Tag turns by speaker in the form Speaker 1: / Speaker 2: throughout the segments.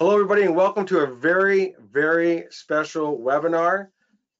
Speaker 1: Hello, everybody, and welcome to a very, very special webinar.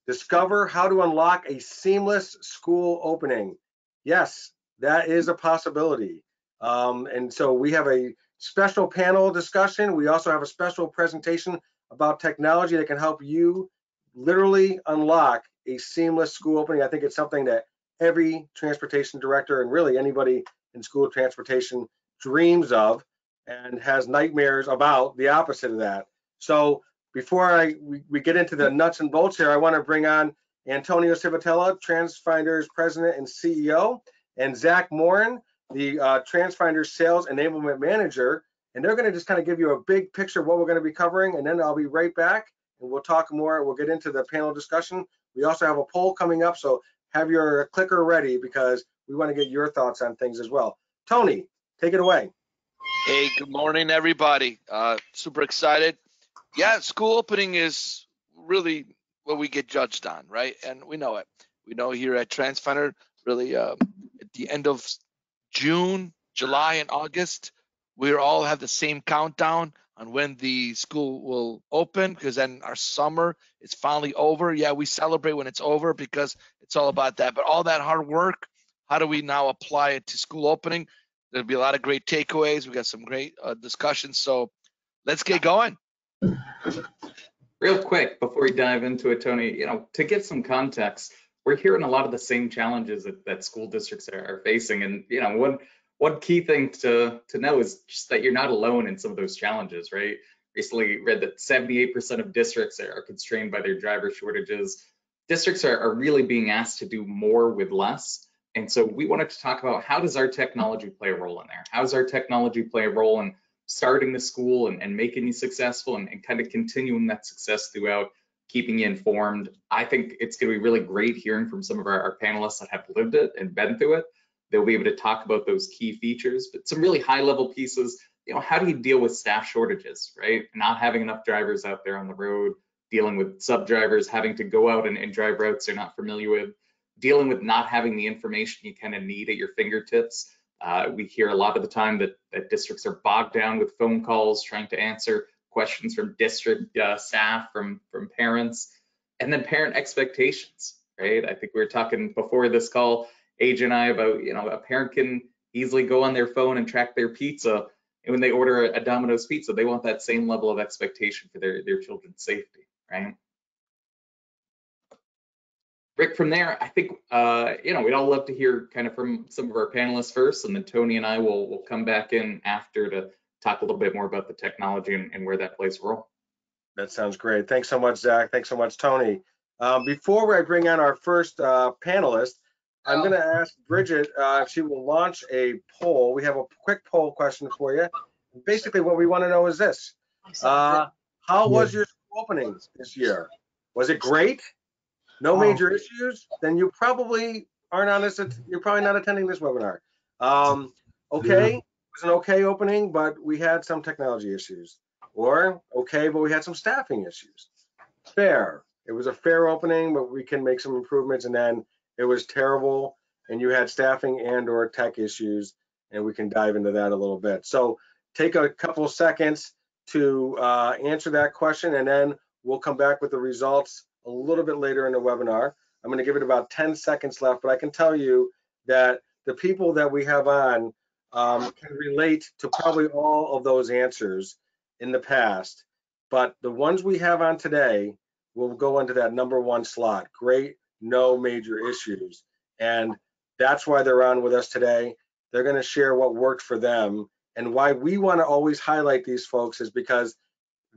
Speaker 1: Discover how to unlock a seamless school opening. Yes, that is a possibility. Um, and so we have a special panel discussion. We also have a special presentation about technology that can help you literally unlock a seamless school opening. I think it's something that every transportation director and really anybody in school transportation dreams of and has nightmares about the opposite of that. So before I we, we get into the nuts and bolts here, I want to bring on Antonio Civitella, Transfinders President and CEO, and Zach Moren, the uh, Transfinders Sales Enablement Manager. And they're going to just kind of give you a big picture of what we're going to be covering, and then I'll be right back and we'll talk more. We'll get into the panel discussion. We also have a poll coming up, so have your clicker ready because we want to get your thoughts on things as well. Tony, take it away.
Speaker 2: Hey, good morning, everybody. Uh, super excited. Yeah, school opening is really what we get judged on, right? And we know it. We know here at Transfinder, really uh, at the end of June, July, and August, we all have the same countdown on when the school will open because then our summer is finally over. Yeah, we celebrate when it's over because it's all about that. But all that hard work, how do we now apply it to school opening? There'll be a lot of great takeaways. We got some great uh, discussions. So let's get going.
Speaker 3: Real quick before we dive into it, Tony, you know, to give some context, we're hearing a lot of the same challenges that, that school districts are, are facing. And, you know, one one key thing to to know is just that you're not alone in some of those challenges, right? Recently read that 78% of districts are constrained by their driver shortages. Districts are, are really being asked to do more with less. And so we wanted to talk about how does our technology play a role in there? How does our technology play a role in starting the school and, and making you successful and, and kind of continuing that success throughout, keeping you informed? I think it's going to be really great hearing from some of our, our panelists that have lived it and been through it. They'll be able to talk about those key features, but some really high level pieces. You know, how do you deal with staff shortages, right? Not having enough drivers out there on the road, dealing with sub drivers having to go out and, and drive routes they're not familiar with dealing with not having the information you kind of need at your fingertips. Uh, we hear a lot of the time that, that districts are bogged down with phone calls trying to answer questions from district uh, staff, from from parents, and then parent expectations. Right? I think we were talking before this call, AJ and I, about you know a parent can easily go on their phone and track their pizza, and when they order a Domino's pizza, they want that same level of expectation for their their children's safety. Right? Rick, from there, I think, uh, you know, we'd all love to hear kind of from some of our panelists first, and then Tony and I will, will come back in after to talk a little bit more about the technology and, and where that plays a role.
Speaker 1: That sounds great. Thanks so much, Zach. Thanks so much, Tony. Um, before I bring on our first uh, panelist, I'm going to ask Bridget uh, if she will launch a poll. We have a quick poll question for you. Basically, what we want to know is this. Uh, how was your opening this year? Was it great? No oh. major issues, then you probably aren't on this. You're probably not attending this webinar. Um, okay, yeah. it was an okay opening, but we had some technology issues. Or okay, but we had some staffing issues. Fair. It was a fair opening, but we can make some improvements. And then it was terrible, and you had staffing and or tech issues, and we can dive into that a little bit. So take a couple seconds to uh, answer that question, and then we'll come back with the results a little bit later in the webinar. I'm going to give it about 10 seconds left, but I can tell you that the people that we have on um, can relate to probably all of those answers in the past. But the ones we have on today will go into that number one slot. Great, no major issues. And that's why they're on with us today. They're going to share what worked for them. And why we want to always highlight these folks is because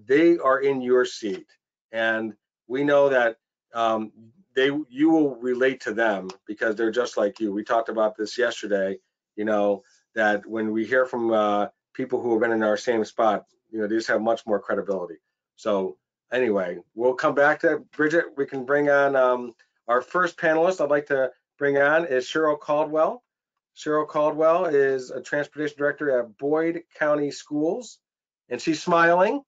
Speaker 1: they are in your seat. And we know that um, they you will relate to them because they're just like you. We talked about this yesterday. You know that when we hear from uh, people who have been in our same spot, you know, they just have much more credibility. So anyway, we'll come back to Bridget. We can bring on um, our first panelist. I'd like to bring on is Cheryl Caldwell. Cheryl Caldwell is a transportation director at Boyd County Schools, and she's smiling.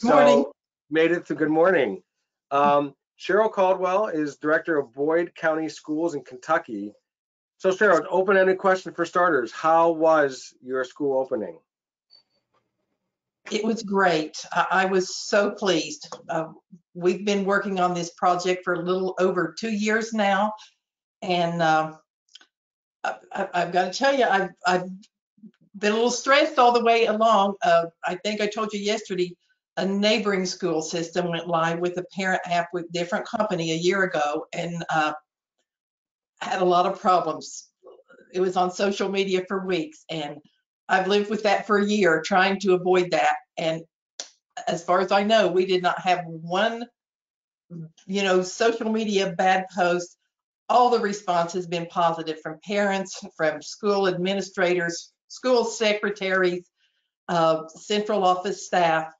Speaker 4: Good morning. So,
Speaker 1: made it to good morning. Um, Cheryl Caldwell is director of Boyd County Schools in Kentucky. So Cheryl, open-ended question for starters. How was your school opening?
Speaker 4: It was great. I, was so pleased. Uh, we've been working on this project for a little over two years now. And uh, I, I've got to tell you, I've, I've been a little stressed all the way along. Uh, I think I told you yesterday, a neighboring school system went live with a parent app with different company a year ago and uh, had a lot of problems. It was on social media for weeks and I've lived with that for a year trying to avoid that. And as far as I know, we did not have one, you know, social media bad post. All the response has been positive from parents, from school administrators, school secretaries, uh, central office staff.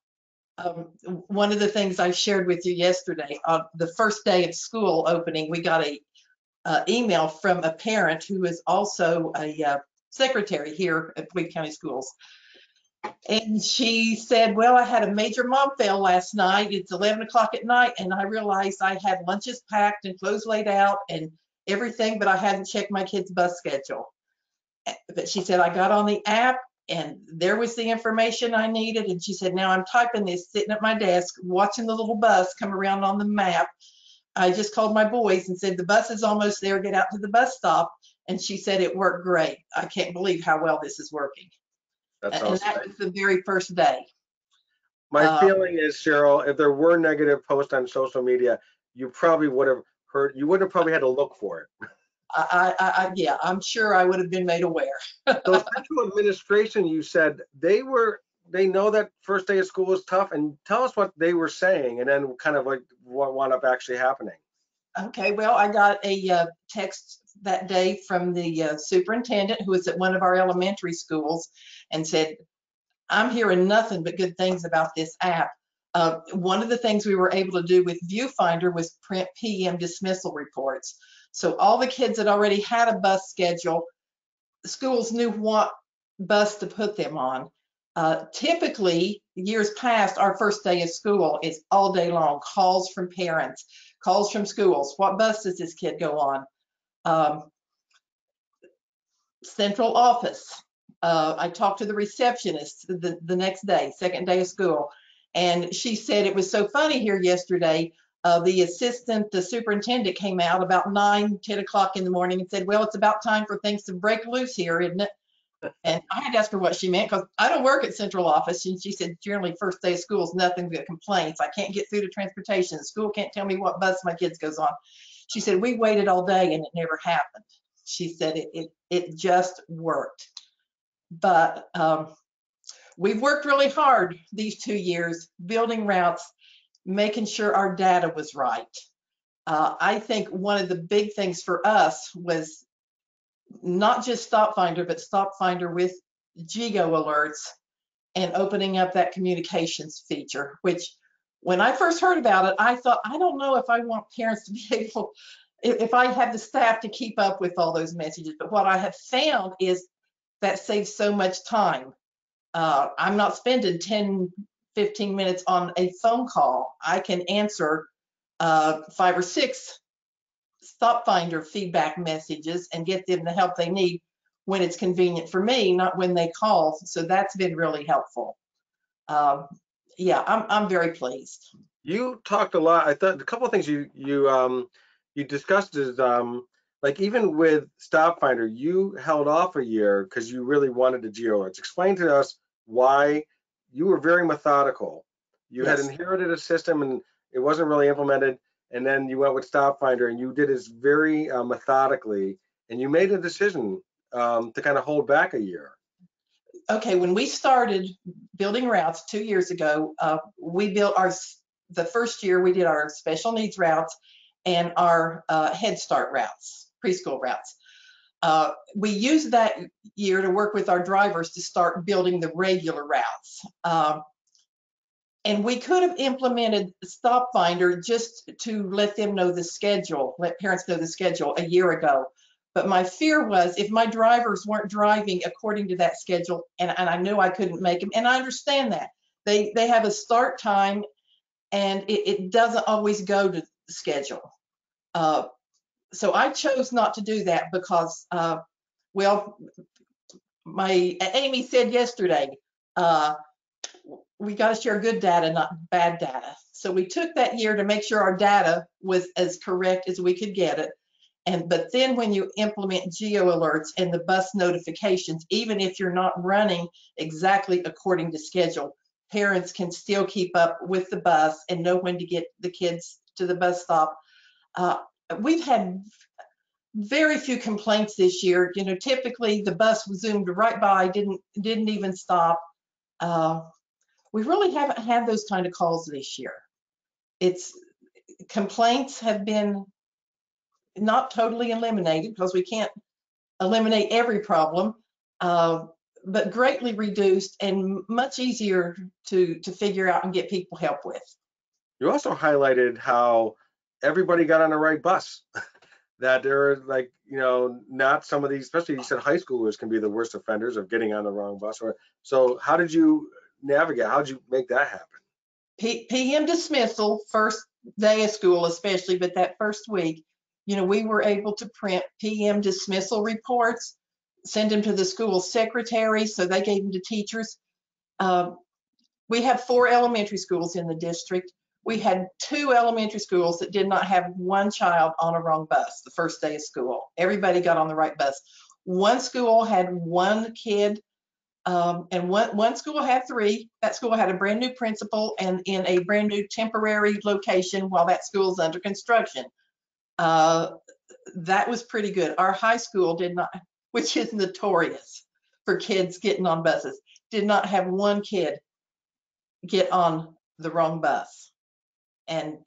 Speaker 4: Um, one of the things I shared with you yesterday, on the first day of school opening, we got a uh, email from a parent who is also a uh, secretary here at Boyd County Schools. And she said, well, I had a major mom fail last night. It's 11 o'clock at night and I realized I had lunches packed and clothes laid out and everything, but I hadn't checked my kid's bus schedule. But she said, I got on the app and there was the information I needed. And she said, now I'm typing this, sitting at my desk, watching the little bus come around on the map. I just called my boys and said, the bus is almost there, get out to the bus stop. And she said it worked great. I can't believe how well this is working.
Speaker 1: That's
Speaker 4: And
Speaker 1: awesome.
Speaker 4: that was the very first day.
Speaker 1: My
Speaker 4: um,
Speaker 1: feeling is, Cheryl, if there were negative posts on social media, you probably would have heard, you wouldn't have probably had to look for it.
Speaker 4: I, I, I, yeah, I'm sure I would have been made aware.
Speaker 1: So central administration, you said they were, they know that first day of school is tough and tell us what they were saying and then kind of like what wound up actually happening.
Speaker 4: Okay, well, I got a uh, text that day from the uh, superintendent who is at one of our elementary schools and said, I'm hearing nothing but good things about this app. Uh, one of the things we were able to do with Viewfinder was print PM dismissal reports. So all the kids that already had a bus schedule, schools knew what bus to put them on. Uh, typically, years past, our first day of school is all day long, calls from parents, calls from schools. What bus does this kid go on? Um, central office. Uh, I talked to the receptionist the, the next day, second day of school, and she said it was so funny here yesterday. Uh, the assistant, the superintendent came out about 9, 10 o'clock in the morning and said, well, it's about time for things to break loose here, isn't it? And I had asked her what she meant because I don't work at central office. And she said, generally, first day of school is nothing but complaints. I can't get through to transportation. School can't tell me what bus my kids goes on. She said, we waited all day and it never happened. She said it, it, it just worked. But um, we've worked really hard these two years building routes, making sure our data was right. Uh, I think one of the big things for us was not just Stopfinder, but Stopfinder with GEO alerts and opening up that communications feature, which when I first heard about it, I thought, I don't know if I want parents to be able, if, if I have the staff to keep up with all those messages. But what I have found is that saves so much time. Uh, I'm not spending 10, 15 minutes on a phone call. I can answer uh, five or six Stopfinder feedback messages and get them the help they need when it's convenient for me, not when they call. So that's been really helpful. Um, yeah, I'm, I'm very pleased.
Speaker 1: You talked a lot. I thought a couple of things you you um you discussed is um like even with Stopfinder, you held off a year because you really wanted the geo alerts. Explain to us why you were very methodical. You had inherited a system and it wasn't really implemented, and then you went with Stopfinder and you did this very uh, methodically, and you made a decision um, to kind of hold back a year.
Speaker 4: okay, when we started building routes two years ago, uh, we built our, the first year we did our special needs routes and our uh, Head Start routes, preschool routes. Uh, we used that year to work with our drivers to start building the regular routes. Um, and we could have implemented Stopfinder just to let them know the schedule, let parents know the schedule a year ago. But my fear was if my drivers weren't driving according to that schedule, and, and I knew I couldn't make them, and I understand that. They, they have a start time and it, it doesn't always go to the schedule. Uh, so I chose not to do that because, uh, well, my Amy said yesterday, uh, we got to share good data, not bad data. So we took that year to make sure our data was as correct as we could get it. And but then when you implement geo alerts and the bus notifications, even if you're not running exactly according to schedule, parents can still keep up with the bus and know when to get the kids to the bus stop. Uh, we've had very few complaints this year. You know, typically the bus zoomed right by, didn't didn't even stop. Uh, we really haven't had those kind of calls this year. It's complaints have been not totally eliminated because we can't eliminate every problem, uh, but greatly reduced and much easier to to figure out and get people help with.
Speaker 1: You also highlighted how everybody got on the right bus. that there are like, you know, not some of these, especially you said high schoolers can be the worst offenders of getting on the wrong bus. Or so how did you navigate? How did you make that happen?
Speaker 4: P- PM dismissal, first day of school especially, but that first week, you know, we were able to print PM dismissal reports, send them to the school secretary, so they gave them to teachers. Um, we have four elementary schools in the district. We had two elementary schools that did not have one child on a wrong bus the first day of school. Everybody got on the right bus. One school had one kid um, and one, one school had three. That school had a brand new principal and in a brand new temporary location while that school is under construction. Uh, that was pretty good. Our high school did not, which is notorious for kids getting on buses, did not have one kid get on the wrong bus. And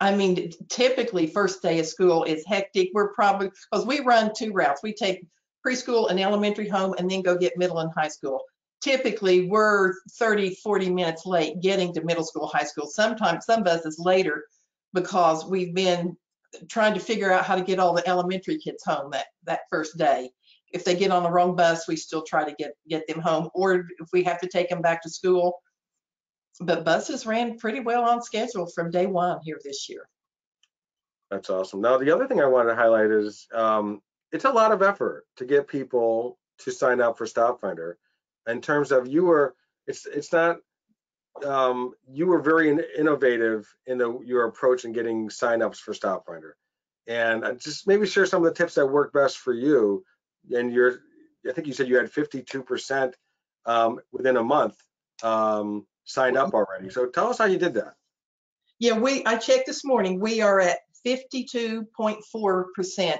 Speaker 4: I mean, typically first day of school is hectic. We're probably, because we run two routes. We take preschool and elementary home and then go get middle and high school. Typically, we're 30, 40 minutes late getting to middle school, high school. Sometimes some buses later because we've been trying to figure out how to get all the elementary kids home that, that first day. If they get on the wrong bus, we still try to get, get them home. Or if we have to take them back to school, but buses ran pretty well on schedule from day one here this year.
Speaker 1: That's awesome. Now, the other thing I wanted to highlight is um, it's a lot of effort to get people to sign up for Stopfinder. In terms of you were, it's it's not. Um, you were very innovative in the your approach in getting signups for Stopfinder, and just maybe share some of the tips that work best for you. And you're, I think you said you had 52% um, within a month um, signed up already. So tell us how you did that.
Speaker 4: Yeah, we I checked this morning. We are at 52.4%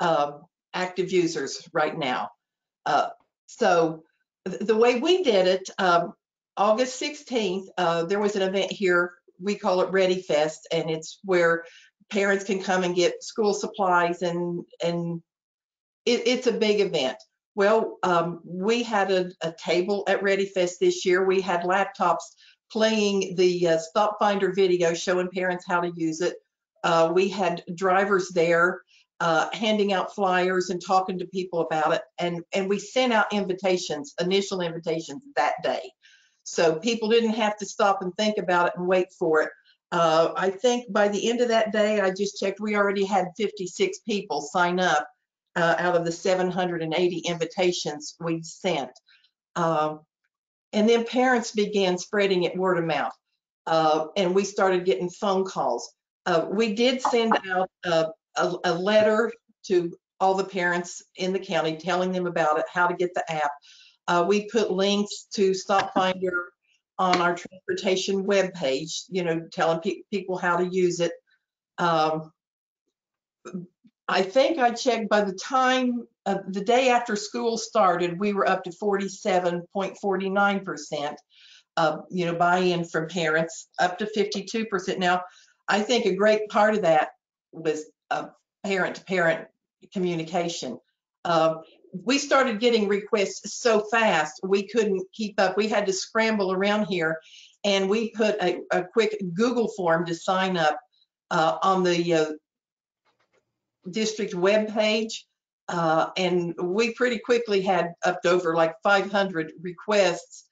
Speaker 4: um, active users right now. Uh, so th the way we did it, um, August 16th, uh, there was an event here. We call it Ready Fest, and it's where parents can come and get school supplies, and and it, it's a big event. Well, um, we had a, a, table at Ready Fest this year. We had laptops playing the uh, Stopfinder video showing parents how to use it. Uh, we had drivers there uh, handing out flyers and talking to people about it. And, and we sent out invitations, initial invitations that day. So people didn't have to stop and think about it and wait for it. Uh, I think by the end of that day, I just checked, we already had 56 people sign up uh, out of the 780 invitations we sent. Um, and then parents began spreading it word of mouth. Uh, and we started getting phone calls. Uh, we did send out a, a, a, letter to all the parents in the county telling them about it, how to get the app. Uh, we put links to Stopfinder on our transportation webpage, you know, telling pe people how to use it. Um, I think I checked by the time uh, the day after school started, we were up to 47.49%, uh, you know, buy-in from parents, up to 52%. Now, I think a great part of that was uh, parent-to-parent communication. Uh, we started getting requests so fast, we couldn't keep up. We had to scramble around here, and we put a, a quick Google form to sign up uh, on the district webpage. Uh, and we pretty quickly had up to over like 500 requests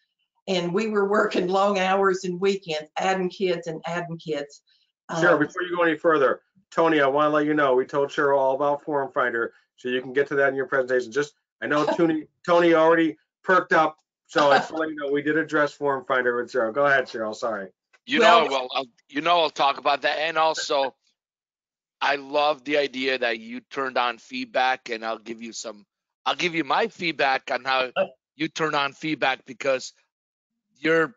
Speaker 4: and we were working long hours and weekends, adding kids and adding kids.
Speaker 1: Cheryl, uh, before you go any further, Tony, I want to let you know, we told Cheryl all about Formfinder, so you can get to that in your presentation. Just, I know Tony, Tony already perked up So it's letting you know, we did address Formfinder with Cheryl. Go ahead, Cheryl, sorry.
Speaker 2: You
Speaker 4: Well-
Speaker 2: know, well, I'll, you know, I'll talk about that. And also, I love the idea that you turned on feedback, and I'll give you some. I'll give you my feedback on how you turn on feedback because you're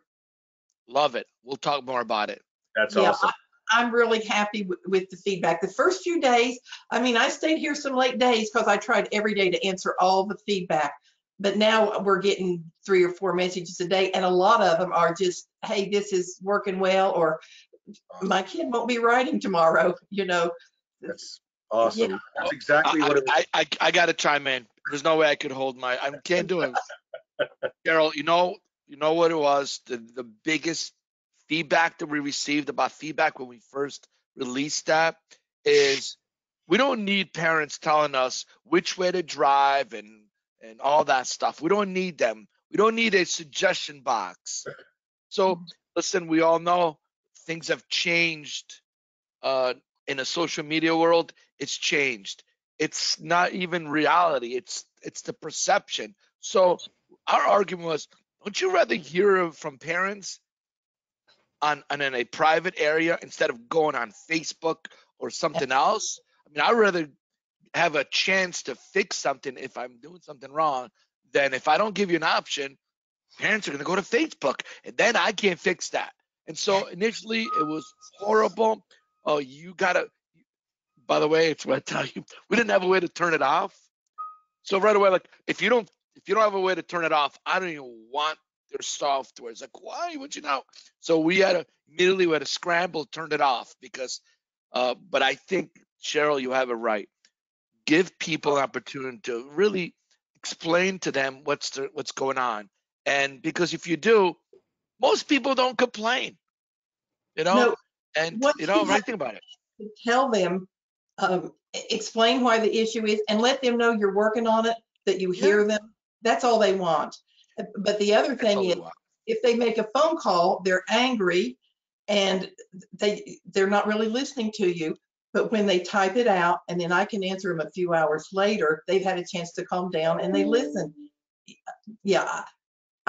Speaker 2: love it. We'll talk more about it.
Speaker 1: That's
Speaker 4: Yeah,
Speaker 1: awesome.
Speaker 4: I'm really happy with, with the feedback. The first few days, I mean, I stayed here some late days because I tried every day to answer all the feedback. But now we're getting three or four messages a day, and a lot of them are just, hey, this is working well, or my kid won't be writing tomorrow, you know.
Speaker 1: That's awesome. That's exactly what it was.
Speaker 2: I, I, I, I got to chime in. There's no way I could hold my. I can't do it. Carol, you know, you know what it was. The the biggest feedback that we received about feedback when we first released that is we don't need parents telling us which way to drive and and all that stuff. We don't need them. We don't need a suggestion box. So mm-hmm. listen, we all know things have changed uh, in a social media world. It's changed. It's not even reality. It's it's the perception. So our argument was, don't you rather hear from parents on, on in a private area instead of going on Facebook or something else? I mean, I'd rather have a chance to fix something if I'm doing something wrong than if I don't give you an option, parents are going to go to Facebook and then I can't fix that. And so initially it was horrible. Oh, you got to, by the way, it's what I tell you, we didn't have a way to turn it off. So right away, like if you don't, if you don't have a way to turn it off, I don't even want their software. It's like, why would you know? So we had to immediately we had to scramble, turn it off because, uh, but I think Cheryl, you have it right. Give people an opportunity to really explain to them what's the, what's going on, and because if you do, most people don't complain. You know,
Speaker 4: No,
Speaker 2: and you know,
Speaker 4: you
Speaker 2: right think about it.
Speaker 4: tell them, um, explain why the issue is and let them know you're working on it, that you hear them. That's all they want. Uh, But the other
Speaker 2: That's
Speaker 4: thing is, if they make a phone call, they're angry and they, they're not really listening to you. But when they type it out and then I can answer them a few hours later, they've had a chance to calm down and they listen. Yeah,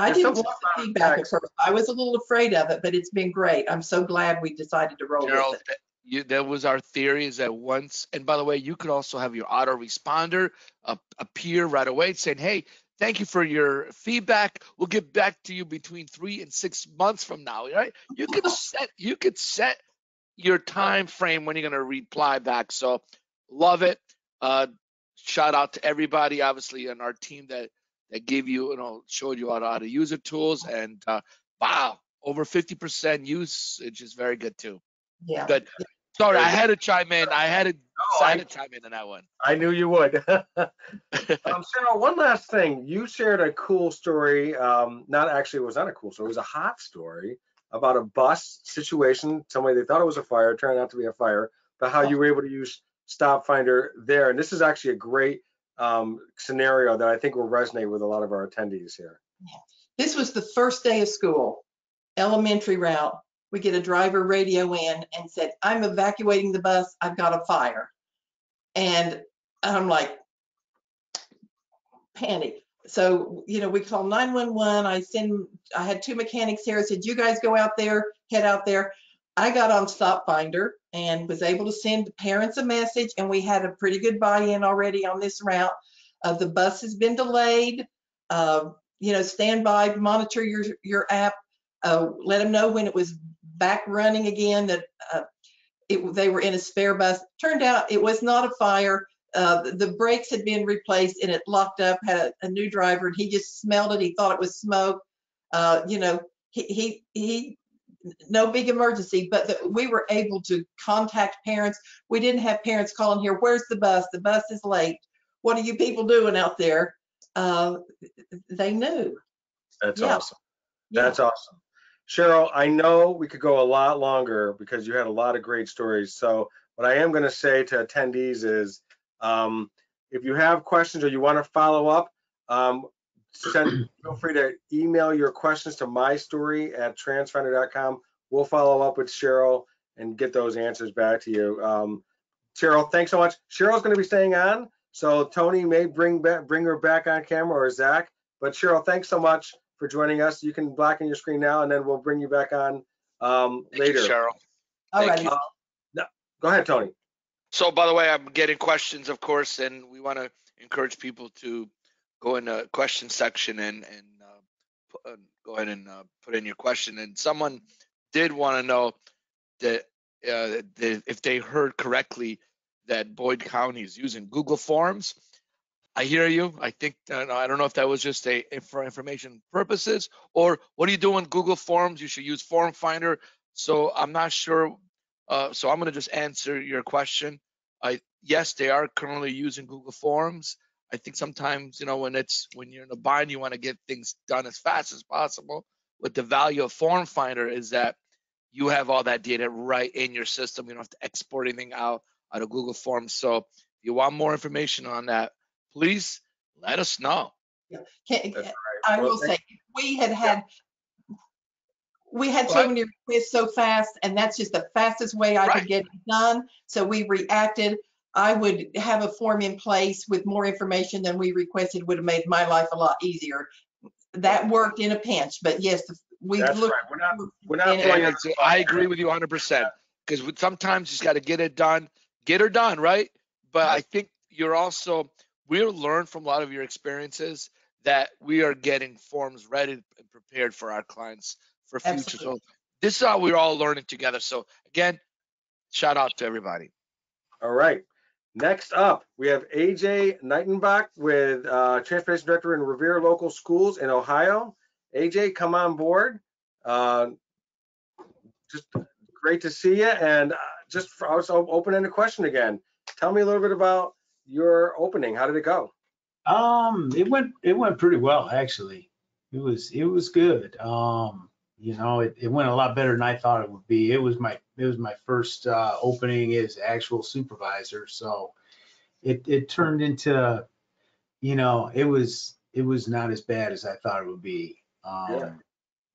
Speaker 4: I- I didn't want the
Speaker 1: about
Speaker 4: feedback at first. I was a little afraid of it, but it's been great. I'm so glad we decided to roll
Speaker 2: Gerald,
Speaker 4: with it.
Speaker 2: that- you, that was our theory is that once, and by the way, you could also have your autoresponder uh, appear right away saying, hey, thank you for your feedback. We'll get back to you between three and six months from now, right? You could set, you could set your time frame when you're going to reply back. So love it. Uh, shout out to everybody, obviously, on our team that, that gave you, you know, showed you how to, how to use the tools and uh, wow, over 50% usage is very good too.
Speaker 4: Yeah.
Speaker 2: Good. Sorry, I had to chime in. I had to,
Speaker 1: No,
Speaker 2: I
Speaker 1: I-
Speaker 2: had to chime in on that one.
Speaker 1: I knew you would. um, Cheryl, one last thing. You shared a cool story. Um, not actually, it was not a cool story. It was a hot story about a bus situation. Somebody they thought it was a fire, turned out to be a fire. But how you were able to use Stopfinder there. And this is actually a great um, scenario that I think will resonate with a lot of our attendees here.
Speaker 4: This was the first day of school, elementary route. We get a driver radio in and said, I'm evacuating the bus. I've got a fire. And I'm like, panic. So, you know, we call 911. I send, I had two mechanics here. I said, you guys go out there, head out there. I got on Stopfinder and was able to send the parents a message and we had a pretty good buy-in already on this route. Uh, the bus has been delayed. Uh, you know, stand by, monitor your, your app, uh, let them know when it was back running again, that, uh, it, they were in a spare bus. Turned out it was not a fire. Uh, the, brakes had been replaced and it locked up, had a, a new driver and he just smelled it. He thought it was smoke. Uh, you know, he, he, he, no big emergency, but the, we were able to contact parents. We didn't have parents calling here, where's the bus? The bus is late. What are you people doing out there? Uh, they knew.
Speaker 1: That's
Speaker 4: Yeah.
Speaker 1: awesome.
Speaker 4: Yeah.
Speaker 1: That's awesome. Cheryl, I know we could go a lot longer because you had a lot of great stories. So what I am going to say to attendees is, um, if you have questions or you want to follow up, um, send, feel free to email your questions to mystory at transfinder.com. We'll follow up with Cheryl and get those answers back to you. Um, Cheryl, thanks so much. Cheryl's going to be staying on, so Tony may bring back bring her back on camera or Zach. But Cheryl, thanks so much for joining us. You can blacken your screen now, and then we'll bring you back on um,
Speaker 2: Thank you,
Speaker 1: later.
Speaker 2: Cheryl.
Speaker 4: All
Speaker 2: Thank
Speaker 4: right.
Speaker 2: you.
Speaker 1: Go ahead, Tony.
Speaker 2: So by the way, I'm getting questions, of course, and we want to encourage people to go in the question section and and uh, uh, go ahead and uh, put in your question. And someone did want to know that, uh, that if they heard correctly that Boyd County is using Google Forms. I hear you. I think uh, I don't know if that was just a for information purposes or what are you doing Google Forms? You should use Formfinder. So I'm not sure uh, so I'm going to just answer your question. I yes, they are currently using Google Forms. I think sometimes you know when it's when you're in a bind, you want to get things done as fast as possible. What the value of Formfinder is that you have all that data right in your system. You don't have to export anything out out of Google Forms. So if you want more information on that, please let us know.
Speaker 4: Can-
Speaker 1: That's
Speaker 4: I
Speaker 1: Well,
Speaker 4: will say, we had had, we had so many requests so fast, and that's just the fastest way I
Speaker 2: Right.
Speaker 4: could get it done. So we reacted. I would have a form in place with more information than we requested, would have made my life a lot easier. That worked in a pinch, but yes, we
Speaker 1: That's
Speaker 4: looked.
Speaker 1: right. We're not we're not
Speaker 4: and-
Speaker 1: playing
Speaker 2: And it's- I agree with you 100% because sometimes you just got to get it done, get her done, right? But I think you're also, we'll learn from a lot of your experiences that we are getting forms ready and prepared for our clients for future. So
Speaker 4: Absolutely.
Speaker 2: this is how we're all learning together. So again, shout out to everybody.
Speaker 1: All right. Next up, we have AJ Neitenbach with uh, Transportation Director in Revere Local Schools in Ohio. AJ, come on board. Uh, just great to see you. And uh, just for, I was open-ended question again. Tell me a little bit about your opening. How did it go?
Speaker 5: Um, it went it went pretty well actually. It was it was good. Um, you know, it, it went a lot better than I thought it would be. It was my it was my first uh, opening as actual supervisor, so it it turned into, you know, it was it was not as bad as I thought it would be. Um,
Speaker 1: Yeah.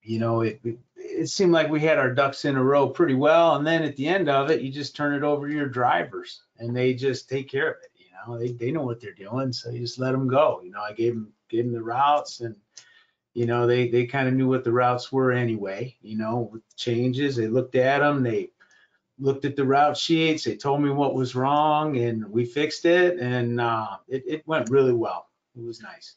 Speaker 5: You know, it, it it seemed like we had our ducks in a row pretty well, and then at the end of it, you just turn it over to your drivers, and they just take care of it. You know, they they know what they're doing, so you just let them go. You know, I gave them gave them the routes, and you know they they kind of knew what the routes were anyway. You know, with the changes, they looked at them, they looked at the route sheets, they told me what was wrong, and we fixed it, and uh, it it went really well. It was nice.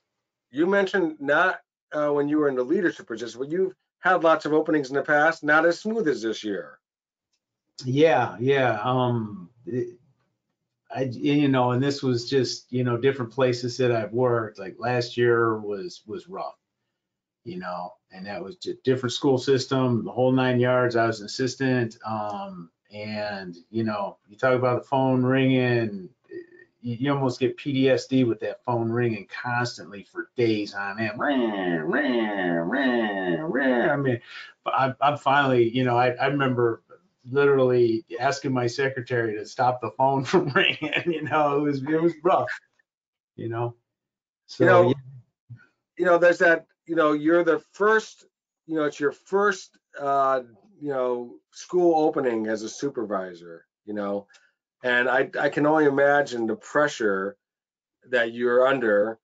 Speaker 1: You mentioned not uh, when you were in the leadership position, but you've had lots of openings in the past, not as smooth as this year.
Speaker 5: Yeah, yeah. Um, it- I, you know, and this was just, you know, different places that I've worked. Like last year was was rough, you know, and that was just different school system, the whole nine yards. I was an assistant, um, and you know, you talk about the phone ringing. You, you almost get PTSD with that phone ringing constantly for days on end. Ring, ring, ring, ring. I mean, I, I'm finally, you know, I, I remember literally asking my secretary to stop the phone from ringing. You know, it was it was rough. You know, so
Speaker 1: You know,
Speaker 5: yeah.
Speaker 1: you know, there's that, you know, you're the first, you know, it's your first, uh, you know, school opening as a supervisor, you know, and I, I can only imagine the pressure that you're under.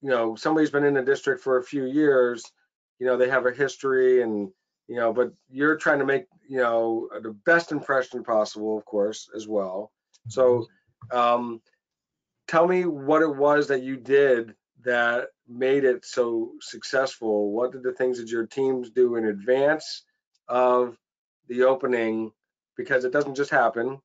Speaker 1: You know, somebody's been in the district for a few years, you know, they have a history and, you know, but you're trying to make, you know, the best impression possible, of course, as well. So, um, tell me what it was that you did that made it so successful. What did the things that your teams do in advance of the opening? Because it doesn't just happen.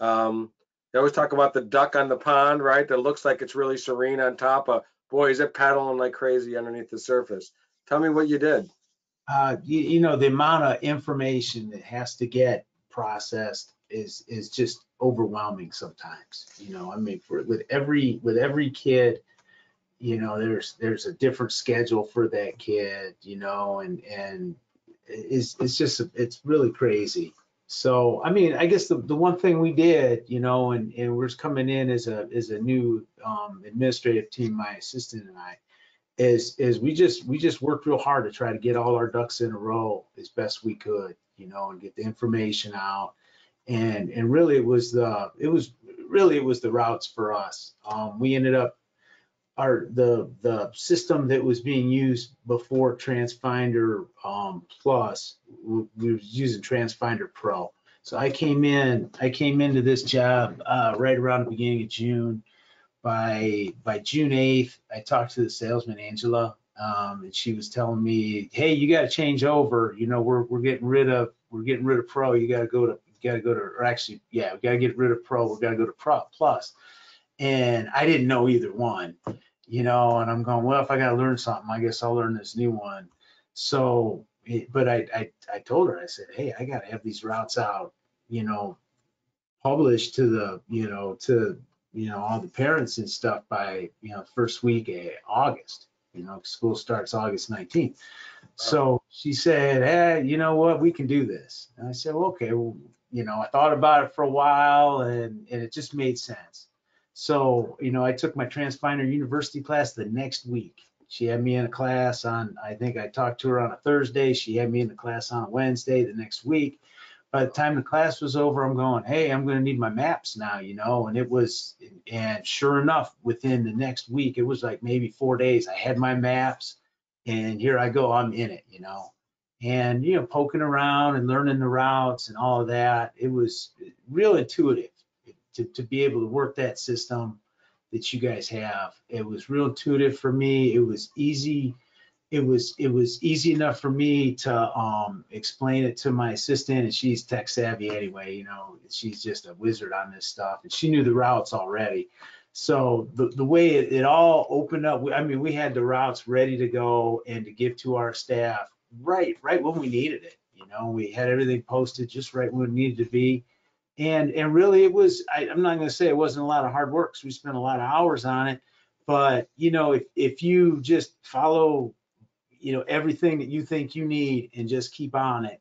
Speaker 1: Um, they always talk about the duck on the pond, right? That looks like it's really serene on top of, boy, is it paddling like crazy underneath the surface. Tell me what you did.
Speaker 5: uh, you, you know, the amount of information that has to get processed is is just overwhelming sometimes. You know, I mean, for with every with every kid, you know, there's there's a different schedule for that kid, you know, and and it's it's just it's really crazy. So I mean, I guess the, the one thing we did, you know, and and we're coming in as a as a new um, administrative team, my assistant and I, is is we just we just worked real hard to try to get all our ducks in a row as best we could, you know, and get the information out. And and really it was the it was really it was the routes for us. Um, we ended up our the the system that was being used before Transfinder um, Plus, we, we was using Transfinder Pro. So I came in, I came into this job uh, right around the beginning of June. By by June 8th, I talked to the salesman Angela, um, and she was telling me, "Hey, you got to change over. You know, we're we're getting rid of we're getting rid of Pro. You got to go to you got to go to or actually, yeah, we got to get rid of Pro. We got to go to Pro Plus." And I didn't know either one, you know. And I'm going, well, if I got to learn something, I guess I'll learn this new one. So, eh, but I I I told her, I said, "Hey, I got to have these routes out, you know, published to the you know to you know all the parents and stuff by you know first week of August." you know, school starts August 19th. So she said, hey, you know what, we can do this. And I said, well, okay, well, you know, I thought about it for a while and, and it just made sense. So, you know, I took my Transfinder University class the next week. She had me in a class on, I think I talked to her on a Thursday. She had me in the class on a Wednesday the next week. By the time the class was over, I'm going, hey, I'm going to need my maps now, you know, and it was, and sure enough, within the next week, it was like maybe four days, I had my maps and here I go, I'm in it, you know. And, you know, poking around and learning the routes and all of that, it was real intuitive to, to be able to work that system that you guys have. It was real intuitive for me. It was easy. It was it was easy enough for me to um, explain it to my assistant, and she's tech savvy anyway. You know, she's just a wizard on this stuff, and she knew the routes already. So the, the way it, it all opened up, I mean, we had the routes ready to go and to give to our staff right, right when we needed it. You know, we had everything posted just right when it needed to be. And, and really it was, I, I'm not going to say it wasn't a lot of hard work because we spent a lot of hours on it. But, you know, if, if you just follow, you know, everything that you think you need and just keep on it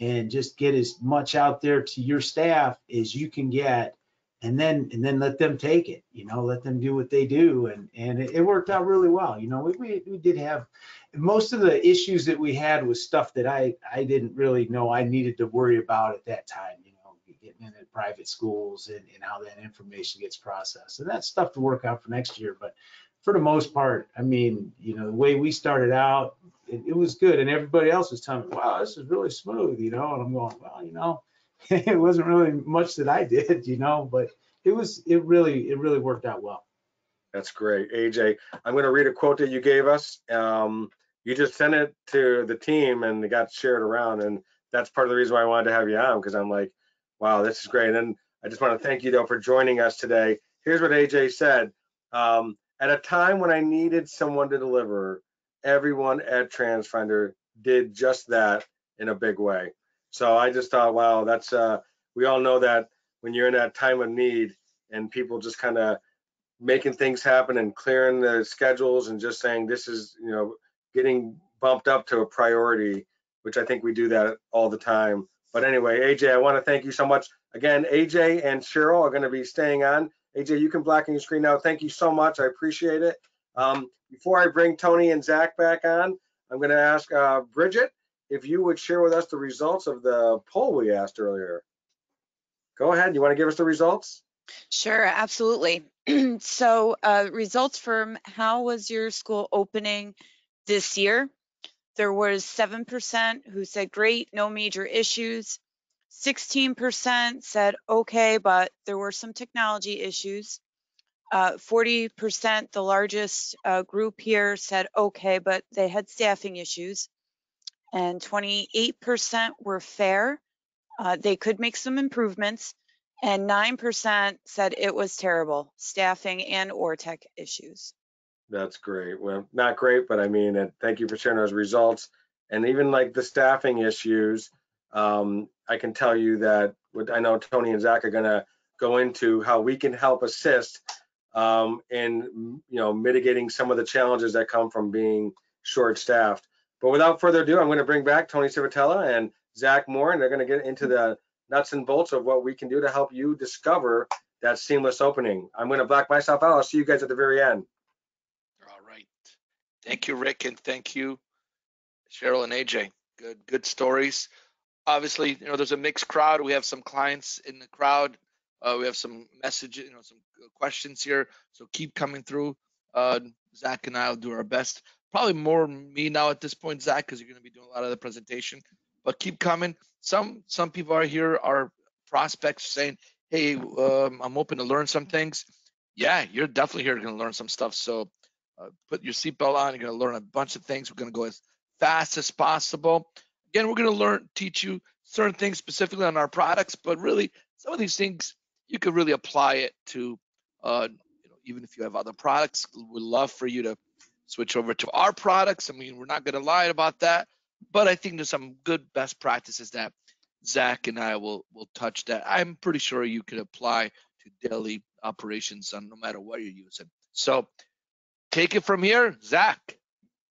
Speaker 5: and just get as much out there to your staff as you can get and then and then let them take it you know let them do what they do and and it, it worked out really well you know we, we, we did have most of the issues that we had was stuff that i i didn't really know i needed to worry about at that time know getting private schools and, and how that information gets processed and that's stuff to work out for next year but for the most part i mean you know the way we started out it, it was good and everybody else was telling me wow this is really smooth you know and i'm going well you know it wasn't really much that I did, you know, but it was, it really, it really worked out well.
Speaker 1: That's great. AJ, I'm going to read a quote that you gave us. Um, you just sent it to the team and it got shared around. And that's part of the reason why I wanted to have you on because I'm like, wow, this is great. And I just want to thank you though for joining us today. Here's what AJ said. Um, at a time when I needed someone to deliver, everyone at Transfinder did just that in a big way. So I just thought, wow, that's uh, we all know that when you're in that time of need and people just kind of making things happen and clearing the schedules and just saying this is, you know, getting bumped up to a priority, which I think we do that all the time. But anyway, AJ, I want to thank you so much. Again, AJ and Cheryl are going to be staying on. AJ, you can blacken your screen now. Thank you so much. I appreciate it. Um, before I bring Tony and Zach back on, I'm going to ask uh, Bridget if you would share with us the results of the poll we asked earlier. Go ahead. You want to give us the results?
Speaker 6: Sure, absolutely. so, uh, results from how was your school opening this year? There was 7% who said great, no major issues. 16% said okay, but there were some technology issues. Uh, 40%, the largest uh, group here, said okay, but they had staffing issues. And 28% were fair. Uh, they could make some improvements. And 9% said it was terrible, staffing and or tech issues.
Speaker 1: That's great. Well, not great, but I mean, and thank you for sharing those results. And even like the staffing issues, um, I can tell you that what I know Tony and Zach are going to go into how we can help assist um, in you know mitigating some of the challenges that come from being short-staffed. But without further ado, I'm going to bring back Tony Civitella and Zach Moore, and they're going to get into the nuts and bolts of what we can do to help you discover that seamless opening. I'm going to black myself out. I'll see you guys at the very end.
Speaker 2: Thank you, Rick, and thank you, Cheryl and AJ. Good, good stories. Obviously, you know, there's a mixed crowd. We have some clients in the crowd. Uh, we have some messages, you know, some questions here. So keep coming through. Uh, Zach and I will do our best. Probably more me now at this point, Zach, because you're going to be doing a lot of the presentation. But keep coming. Some some people are here are prospects saying, "Hey, um, I'm open to learn some things." Yeah, you're definitely here to learn some stuff. So uh, put your seatbelt on. You're going to learn a bunch of things. We're going to go as fast as possible. Again, we're going to learn, teach you certain things specifically on our products, but really some of these things you could really apply it to, uh, you know, even if you have other products. We'd love for you to switch over to our products. I mean, we're not going to lie about that, but I think there's some good best practices that Zach and I will will touch that I'm pretty sure you could apply to daily operations on no matter what you're using. So take it from here, Zach.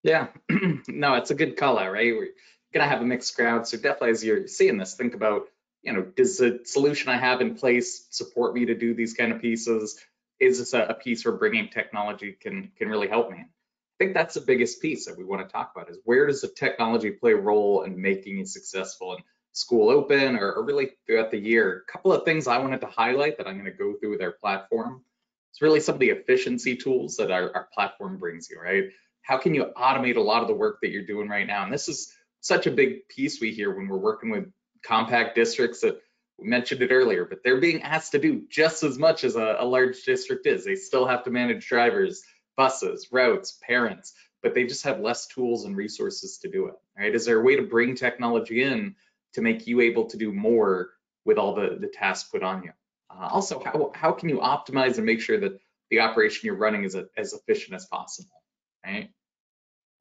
Speaker 3: Yeah, no, it's a good call out, right? We're gonna have a mixed crowd, so definitely as you're seeing this, think about, you know, does the solution I have in place support me to do these kind of pieces? Is this a, a piece where bringing technology can can really help me? I think that's the biggest piece that we want to talk about is where does the technology play a role in making you successful in school open or, or really throughout the year? A couple of things I wanted to highlight that I'm going to go through with our platform. It's really some of the efficiency tools that our, our platform brings you, right? How can you automate a lot of the work that you're doing right now? And this is such a big piece we hear when we're working with compact districts that we mentioned it earlier, but they're being asked to do just as much as a, a large district is. They still have to manage drivers, buses, routes, parents, but they just have less tools and resources to do it, right? Is there a way to bring technology in to make you able to do more with all the, the tasks put on you? Uh, also, how, how can you optimize and make sure that the operation you're running is a, as efficient as possible, right?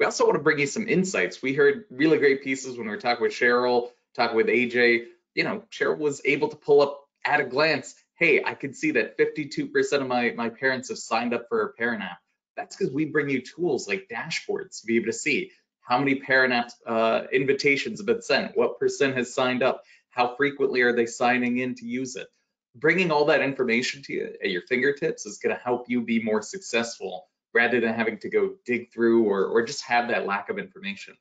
Speaker 3: We also want to bring you some insights. We heard really great pieces when we were talking with Cheryl, talking with AJ. You know, Cheryl was able to pull up at a glance, hey, I can see that 52% of my, my parents have signed up for a parent app. That's because we bring you tools like dashboards to be able to see how many parent app uh, invitations have been sent, what percent has signed up, how frequently are they signing in to use it. Bringing all that information to you at your fingertips is going to help you be more successful rather than having to go dig through or, or just have that lack of information.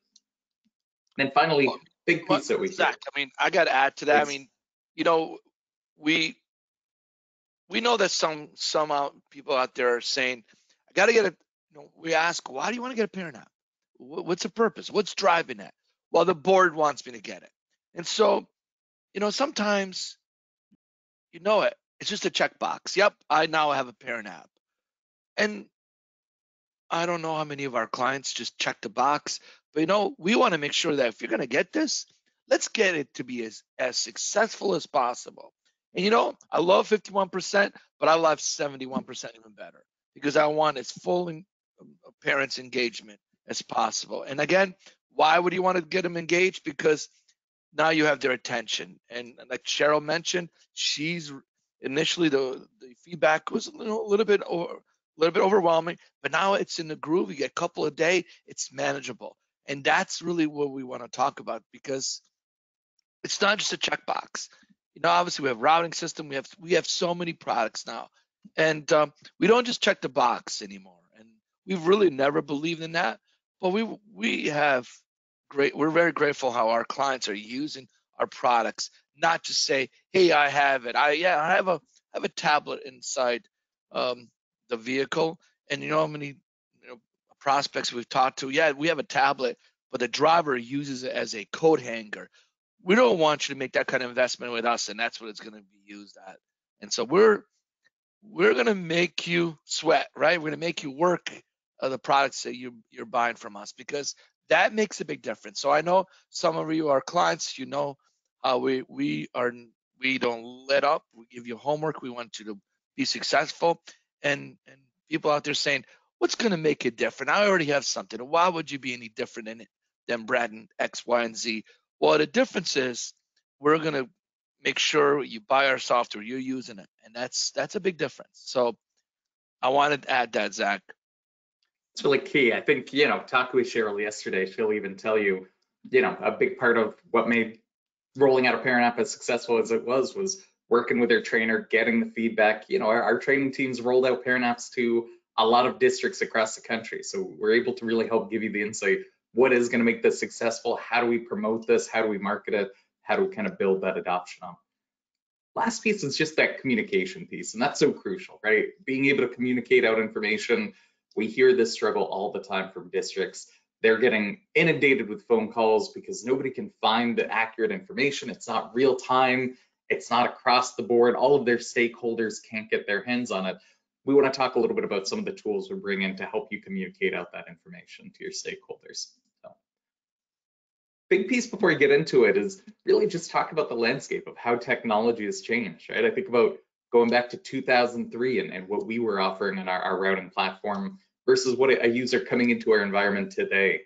Speaker 3: And finally,
Speaker 2: Well,
Speaker 3: big piece that we
Speaker 2: Zach, I mean, I got to add to that. I mean, you know, we we know that some some out, people out there are saying, I got to get a. You know, we ask, why do you want to get a parent app? What's the purpose? What's driving that? Well, the board wants me to get it, and so, you know, sometimes, you know it. It's just a checkbox. Yep, I now have a parent app, and I don't know how many of our clients just check the box, but you know, we want to make sure that if you're going to get this, let's get it to be as, as successful as possible. And you know, I love 51%, but I love 71% even better because I want as full in, parents engagement as possible. And again, why would you want to get them engaged? Because now you have their attention. And like Cheryl mentioned, she's initially the, the feedback was a little, a little bit over, a little bit overwhelming, but now it's in the groove. You get a couple a day, it's manageable. And that's really what we want to talk about because it's not just a checkbox. You know, obviously we have routing system, we have we have so many products now. And um, we don't just check the box anymore. And we've really never believed in that. But we we have great we're very grateful how our clients are using our products, not just say, hey, I have it. I yeah, I have a I have a tablet inside um, the vehicle. And you know how many you know, prospects we've talked to? Yeah, we have a tablet, but the driver uses it as a coat hanger. We don't want you to make that kind of investment with us, and that's what it's going to be used at. And so we're we're going to make you sweat, right? We're going to make you work uh, the products that you you're buying from us because that makes a big difference. So I know some of you are clients. You know how we we are we don't let up. We give you homework. We want you to be successful. And and people out there saying, what's going to make it different? I already have something. Why would you be any different in it than Brad and X, Y, and Z? Well, the difference is we're going to make sure you buy our software, you're using it, and that's that's a big difference. So I wanted to add that, Zach.
Speaker 3: Really key. I think, you know, talking with Cheryl yesterday, she'll even tell you, you know, a big part of what made rolling out a parent app as successful as it was was working with their trainer, getting the feedback. You know, our, our training teams rolled out parent apps to a lot of districts across the country. So we're able to really help give you the insight. What is going to make this successful? How do we promote this? How do we market it? How do we kind of build that adoption up? Last piece is just that communication piece, and that's so crucial, right? Being able to communicate out information We hear this struggle all the time from districts. They're getting inundated with phone calls because nobody can find the accurate information. It's not real time. It's not across the board. All of their stakeholders can't get their hands on it. We want to talk a little bit about some of the tools we're bringing to help you communicate out that information to your stakeholders. So, big piece before you get into it is really just talk about the landscape of how technology has changed, right? I think about going back to 2003 and, and what we were offering in our, our routing platform versus what a user coming into our environment today.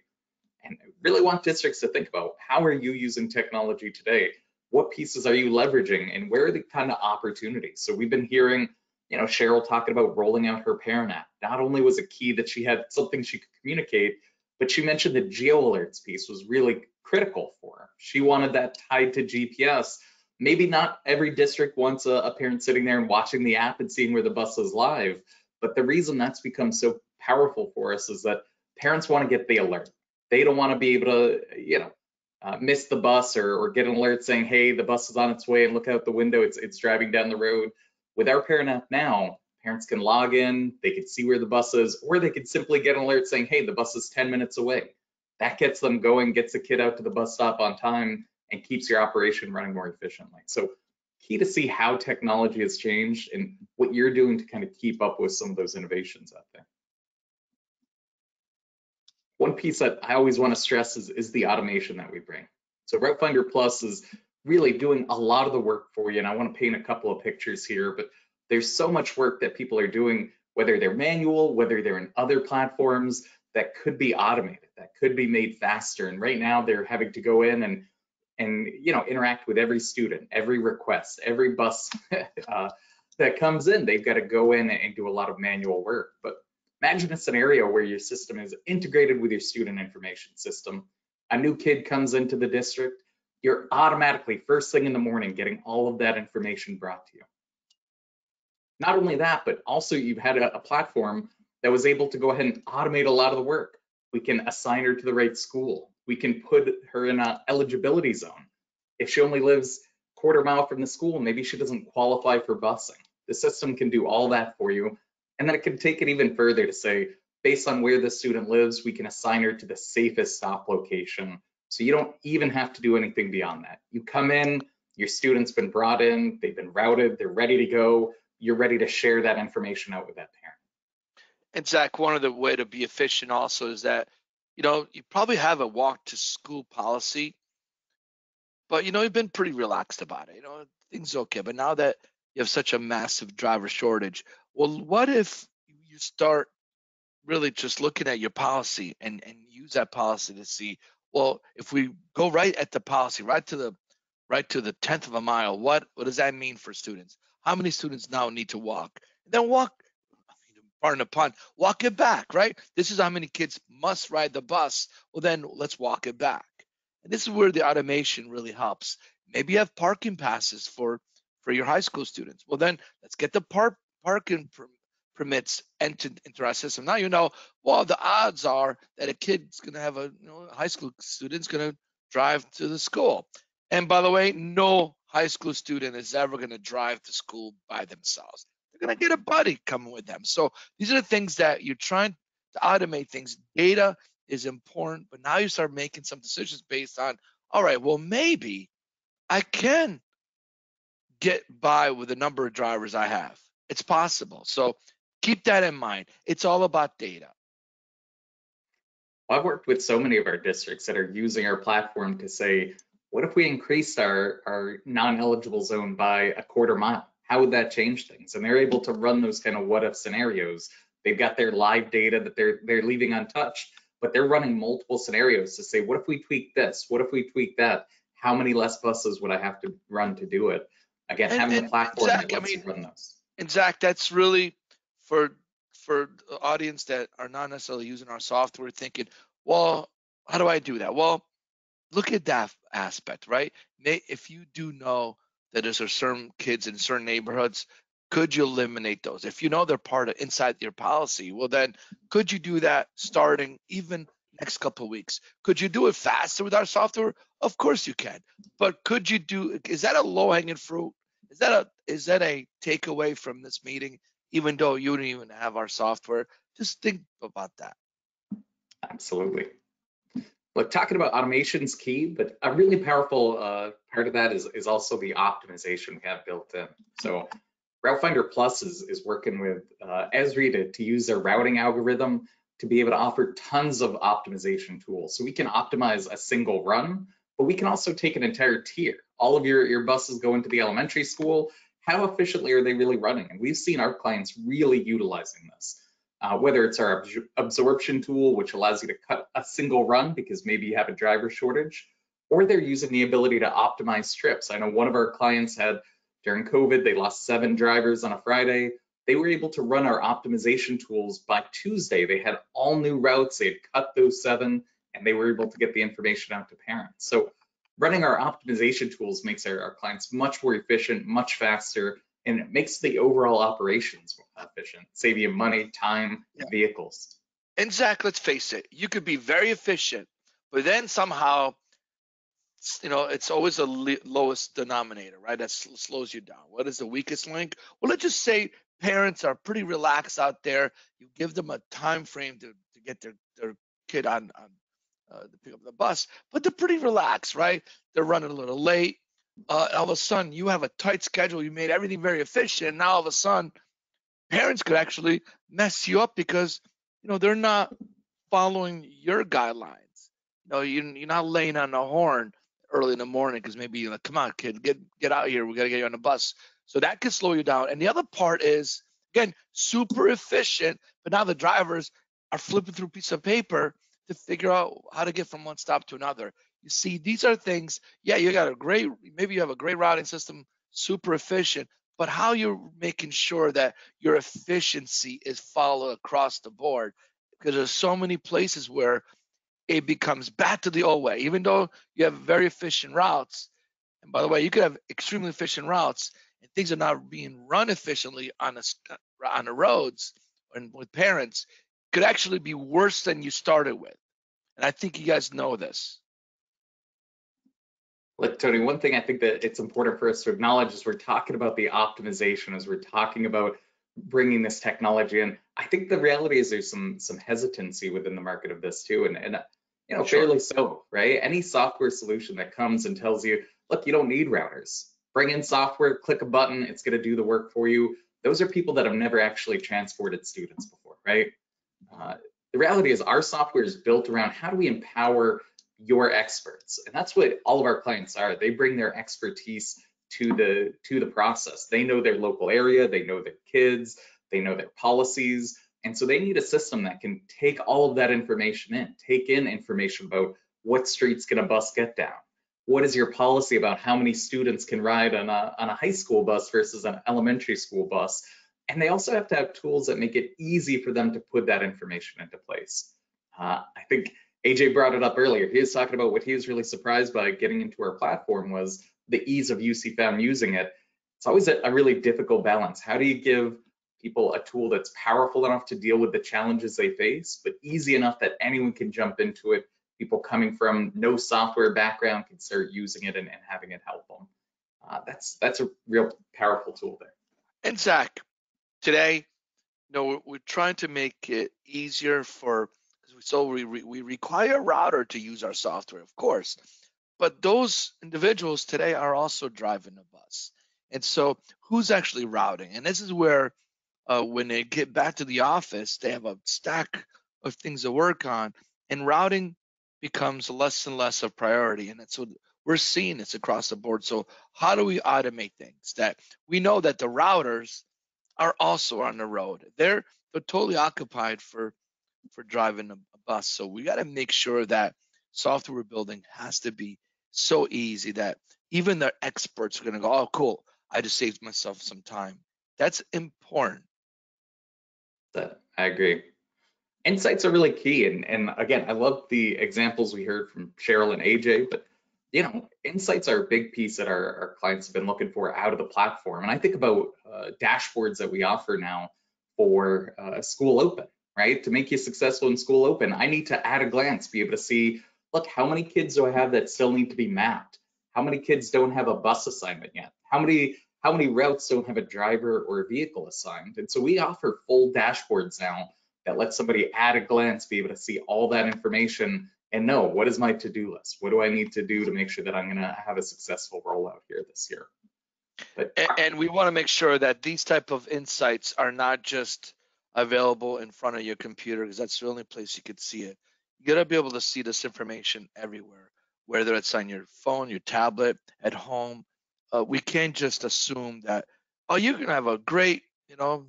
Speaker 3: And I really want districts to think about how are you using technology today? What pieces are you leveraging and where are the kind of opportunities? So we've been hearing, you know, Cheryl talking about rolling out her parent app. Not only was it key that she had something she could communicate, but she mentioned the geo alerts piece was really critical for her. She wanted that tied to GPS. Maybe not every district wants a, a parent sitting there and watching the app and seeing where the bus is live, but the reason that's become so powerful for us is that parents want to get the alert. They don't want to be able to, you know, uh, miss the bus or, or get an alert saying, hey, the bus is on its way and look out the window, it's, it's driving down the road. With our parent app now, parents can log in, they can see where the bus is, or they could simply get an alert saying, hey, the bus is 10 minutes away. That gets them going, gets the kid out to the bus stop on time, and keeps your operation running more efficiently. So key to see how technology has changed and what you're doing to kind of keep up with some of those innovations out there. One piece that I always want to stress is, is the automation that we bring. So Routefinder PLUS is really doing a lot of the work for you. And I want to paint a couple of pictures here, but there's so much work that people are doing, whether they're manual, whether they're in other platforms that could be automated, that could be made faster. And right now they're having to go in and and you know interact with every student, every request, every bus uh, that comes in. They've got to go in and do a lot of manual work. But imagine a scenario where your system is integrated with your student information system. A new kid comes into the district, you're automatically first thing in the morning getting all of that information brought to you. Not only that, but also you've had a, a platform that was able to go ahead and automate a lot of the work. We can assign her to the right school we can put her in an eligibility zone. If she only lives quarter mile from the school, maybe she doesn't qualify for busing. The system can do all that for you. And then it can take it even further to say, based on where the student lives, we can assign her to the safest stop location. So you don't even have to do anything beyond that. You come in, your student's been brought in, they've been routed, they're ready to go. You're ready to share that information out with that parent.
Speaker 2: And Zach, one of the way to be efficient also is that you know, you probably have a walk to school policy, but you know, you've been pretty relaxed about it. You know, things okay. But now that you have such a massive driver shortage, well, what if you start really just looking at your policy and, and use that policy to see, well, if we go right at the policy, right to the right to the tenth of a mile, what what does that mean for students? How many students now need to walk? Then walk pardon the pun, walk it back, right? This is how many kids must ride the bus. Well, then let's walk it back. And this is where the automation really helps. Maybe you have parking passes for for your high school students. Well, then let's get the park parking per, permits entered into our system. Now you know. Well, the odds are that a kid's going to have a you know, high school student's going to drive to the school. And by the way, no high school student is ever going to drive to school by themselves they're going to get a buddy coming with them. So these are the things that you're trying to automate things. Data is important, but now you start making some decisions based on, all right, well, maybe I can get by with the number of drivers I have. It's possible. So keep that in mind. It's all about data.
Speaker 3: I've worked with so many of our districts that are using our platform to say, what if we increased our, our non-eligible zone by a quarter mile? How would that change things? And they're able to run those kind of what if scenarios. They've got their live data that they're they're leaving untouched, but they're running multiple scenarios to say, what if we tweak this? What if we tweak that? How many less buses would I have to run to do it? Again, and, having and, a platform Zach, that lets I mean, run those.
Speaker 2: And Zach, that's really for for the audience that are not necessarily using our software, thinking, well, how do I do that? Well, look at that aspect, right? If you do know that there's certain kids in certain neighborhoods could you eliminate those? If you know they're part of inside your policy well then could you do that starting even next couple of weeks? Could you do it faster with our software? Of course you can. But could you do is that a low hanging fruit? Is that a is that a takeaway from this meeting even though you don't even have our software? Just think about that.
Speaker 3: Absolutely. Look, talking about automation is key, but a really powerful uh, part of that is, is also the optimization we have built in. So Routefinder PLUS is, is working with uh, Esri to, to use their routing algorithm to be able to offer tons of optimization tools. So we can optimize a single run, but we can also take an entire tier. All of your, your buses go into the elementary school. How efficiently are they really running? And we've seen our clients really utilizing this uh, whether it's our absorption tool, which allows you to cut a single run because maybe you have a driver shortage, or they're using the ability to optimize trips. I know one of our clients had during COVID, they lost seven drivers on a Friday. They were able to run our optimization tools by Tuesday. They had all new routes, they had cut those seven, and they were able to get the information out to parents. So running our optimization tools makes our, our clients much more efficient, much faster, and it makes the overall operations more efficient, save you money, time, and vehicles.
Speaker 2: And Zach, let's face it, you could be very efficient, but then somehow, you know, it's always the lowest denominator, right? That slows you down. What is the weakest link? Well, let's just say parents are pretty relaxed out there. You give them a time frame to, to get their, their kid on, on uh, to pick up the bus, but they're pretty relaxed, right? They're running a little late uh, all of a sudden you have a tight schedule, you made everything very efficient. And Now all of a sudden, parents could actually mess you up because you know they're not following your guidelines. You know, you, you're not laying on the horn early in the morning because maybe you're like, come on, kid, get get out here. We gotta get you on the bus. So that could slow you down. And the other part is again super efficient, but now the drivers are flipping through a piece of paper to figure out how to get from one stop to another. You see, these are things, yeah, you got a great, maybe you have a great routing system, super efficient, but how you're making sure that your efficiency is followed across the board. Because there's so many places where it becomes back to the old way, even though you have very efficient routes. And by the way, you could have extremely efficient routes and things are not being run efficiently on the, on the roads and with parents could actually be worse than you started with. And I think you guys know this.
Speaker 3: Look, Tony, one thing I think that it's important for us to acknowledge is we're talking about the optimization, as we're talking about bringing this technology in. I think the reality is there's some some hesitancy within the market of this too, and and you know sure. fairly so, right? Any software solution that comes and tells you, look, you don't need routers. Bring in software, click a button, it's going to do the work for you. Those are people that have never actually transported students before, right? Uh, the reality is our software is built around how do we empower your experts. And that's what all of our clients are. They bring their expertise to the to the process. They know their local area they know their kids they know their policies. And so they need a system that can take all of that information in take in information about what streets can a bus get down. What is your policy about how many students can ride on a, on a high school bus versus an elementary school bus? And they also have to have tools that make it easy for them to put that information into place. Uh, i think AJ brought it up earlier. He was talking about what he was really surprised by getting into our platform was the ease of UC using it. It's always a, a really difficult balance. How do you give people a tool that's powerful enough to deal with the challenges they face, but easy enough that anyone can jump into it? People coming from no software background can start using it and, and having it help them. Uh, that's that's a real powerful tool there.
Speaker 2: And Zach, today, you know, we're, we're trying to make it easier for so we, we require a router to use our software, of course, but those individuals today are also driving a bus. And so who's actually routing? And this is where uh, when they get back to the office, they have a stack of things to work on and routing becomes less and less of priority. And so we're seeing this across the board. So how do we automate things that we know that the routers are also on the road? They're, they're totally occupied for for driving a, a bus. So we got to make sure that software building has to be so easy that even the experts are going to go, oh, cool, I just saved myself some time. That's important.
Speaker 3: I agree. Insights are really key. And, and again, I love the examples we heard from Cheryl and AJ, but you know, insights are a big piece that our, our clients have been looking for out of the platform. And I think about uh, dashboards that we offer now for uh, School Open right? To make you successful in school open, I need to at a glance be able to see, look, how many kids do I have that still need to be mapped? How many kids don't have a bus assignment yet? How many how many routes don't have a driver or a vehicle assigned? And so we offer full dashboards now that lets somebody at a glance be able to see all that information and know what is my to-do list? What do I need to do to make sure that I'm going to have a successful rollout here this year? But
Speaker 2: And, and we want to make sure that these type of insights are not just available in front of your computer because that's the only place you could see it. You got to be able to see this information everywhere, whether it's on your phone, your tablet, at home. Uh, we can't just assume that oh you can have a great you know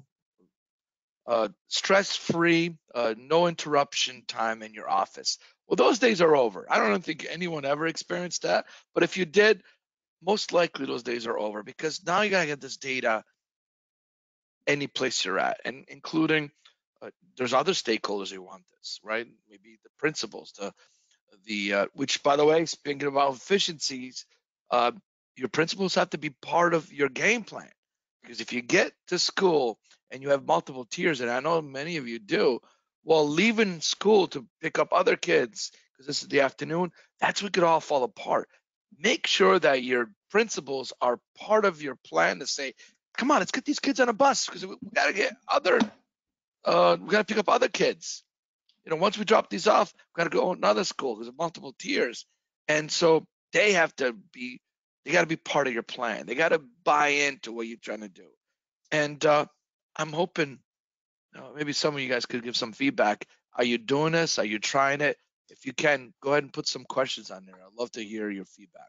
Speaker 2: uh, stress-free, uh, no interruption time in your office. Well, those days are over. I don't think anyone ever experienced that, but if you did, most likely those days are over because now you gotta get this data any place you're at, and including uh, there's other stakeholders who want this, right? Maybe the principals, the the uh, which by the way, speaking about efficiencies, uh, your principals have to be part of your game plan because if you get to school and you have multiple tiers, and I know many of you do, well, leaving school to pick up other kids because this is the afternoon, that's what could all fall apart. Make sure that your principals are part of your plan to say, come on, let's get these kids on a bus because we, we got to get other, uh, we got to pick up other kids. You know, once we drop these off, we got to go to another school of multiple tiers. And so they have to be, they got to be part of your plan. They got to buy into what you're trying to do. And uh, I'm hoping uh, maybe some of you guys could give some feedback. Are you doing this? Are you trying it? If you can, go ahead and put some questions on there. I'd love to hear your feedback.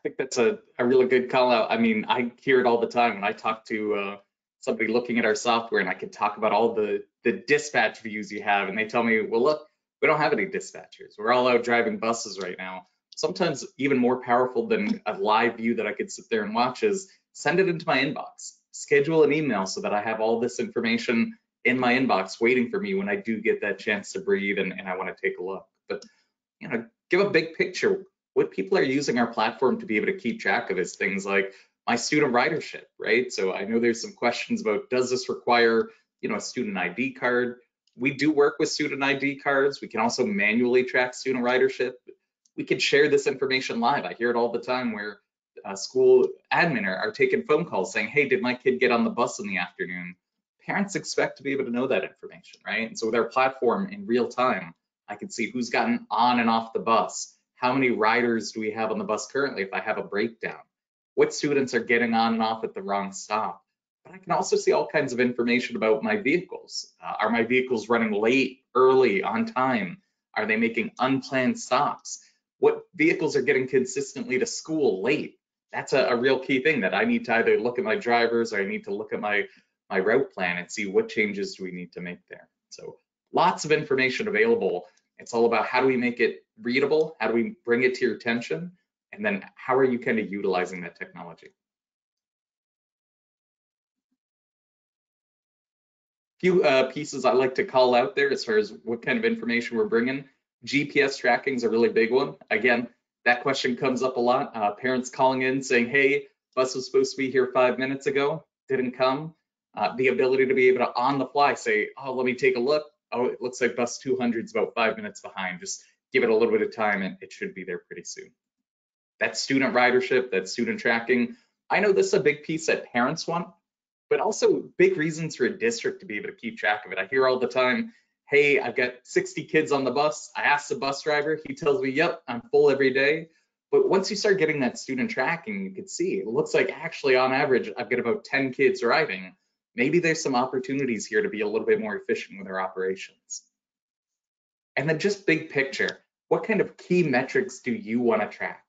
Speaker 3: I think that's a, a really good call out. I mean, I hear it all the time when I talk to uh, somebody looking at our software and I can talk about all the, the dispatch views you have. And they tell me, well, look, we don't have any dispatchers. We're all out driving buses right now. Sometimes even more powerful than a live view that I could sit there and watch is send it into my inbox. Schedule an email so that I have all this information in my inbox waiting for me when I do get that chance to breathe and, and I want to take a look. But, you know, give a big picture. What people are using our platform to be able to keep track of is things like my student ridership, right? So I know there's some questions about does this require, you know, a student ID card? We do work with student ID cards. We can also manually track student ridership. We can share this information live. I hear it all the time where uh, school admin are, are taking phone calls saying, hey, did my kid get on the bus in the afternoon? Parents expect to be able to know that information, right? And so with our platform in real time, I can see who's gotten on and off the bus. How many riders do we have on the bus currently if I have a breakdown? What students are getting on and off at the wrong stop? But I can also see all kinds of information about my vehicles. Uh, are my vehicles running late, early, on time? Are they making unplanned stops? What vehicles are getting consistently to school late? That's a, a real key thing that I need to either look at my drivers or I need to look at my, my route plan and see what changes do we need to make there. So lots of information available. It's all about how do we make it readable? How do we bring it to your attention? And then how are you kind of utilizing that technology? few uh, pieces I like to call out there as far as what kind of information we're bringing. GPS tracking is a really big one. Again, that question comes up a lot. Uh, parents calling in saying, hey, bus was supposed to be here five minutes ago, didn't come. Uh, the ability to be able to on the fly say, oh, let me take a look. Oh, it looks like bus 200 is about five minutes behind. Just give it a little bit of time and it should be there pretty soon. That student ridership, that student tracking. I know this is a big piece that parents want, but also big reasons for a district to be able to keep track of it. I hear all the time, hey, I've got 60 kids on the bus. I asked the bus driver, he tells me, yep, I'm full every day. But once you start getting that student tracking, you can see it looks like actually on average, I've got about 10 kids driving. Maybe there's some opportunities here to be a little bit more efficient with our operations. And then just big picture, what kind of key metrics do you want to track?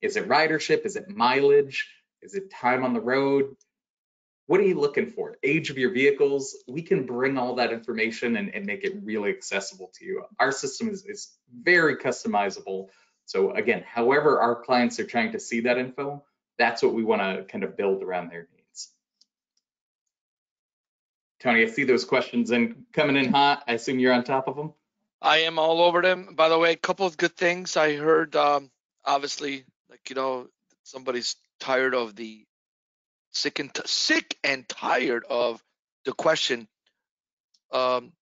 Speaker 3: Is it ridership? Is it mileage? Is it time on the road? What are you looking for? Age of your vehicles. We can bring all that information and, and make it really accessible to you. Our system is, is very customizable. So again, however our clients are trying to see that info, that's what we want to kind of build around their. Tony, I see those questions and coming in hot. I assume you're on top of them.
Speaker 2: I am all over them. By the way, a couple of good things I heard. Um, obviously, like you know, somebody's tired of the sick and t- sick and tired of the question. Um,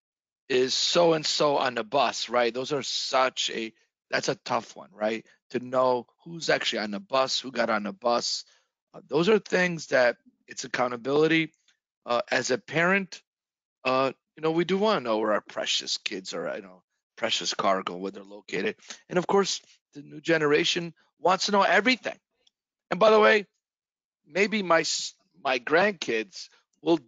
Speaker 2: is so and so on the bus, right? Those are such a that's a tough one, right? To know who's actually on the bus, who got on the bus. Uh, those are things that it's accountability. Uh, as a parent, uh, you know, we do want to know where our precious kids are, you know, precious cargo, where they're located. And of course, the new generation wants to know everything. And by the way, maybe my my grandkids will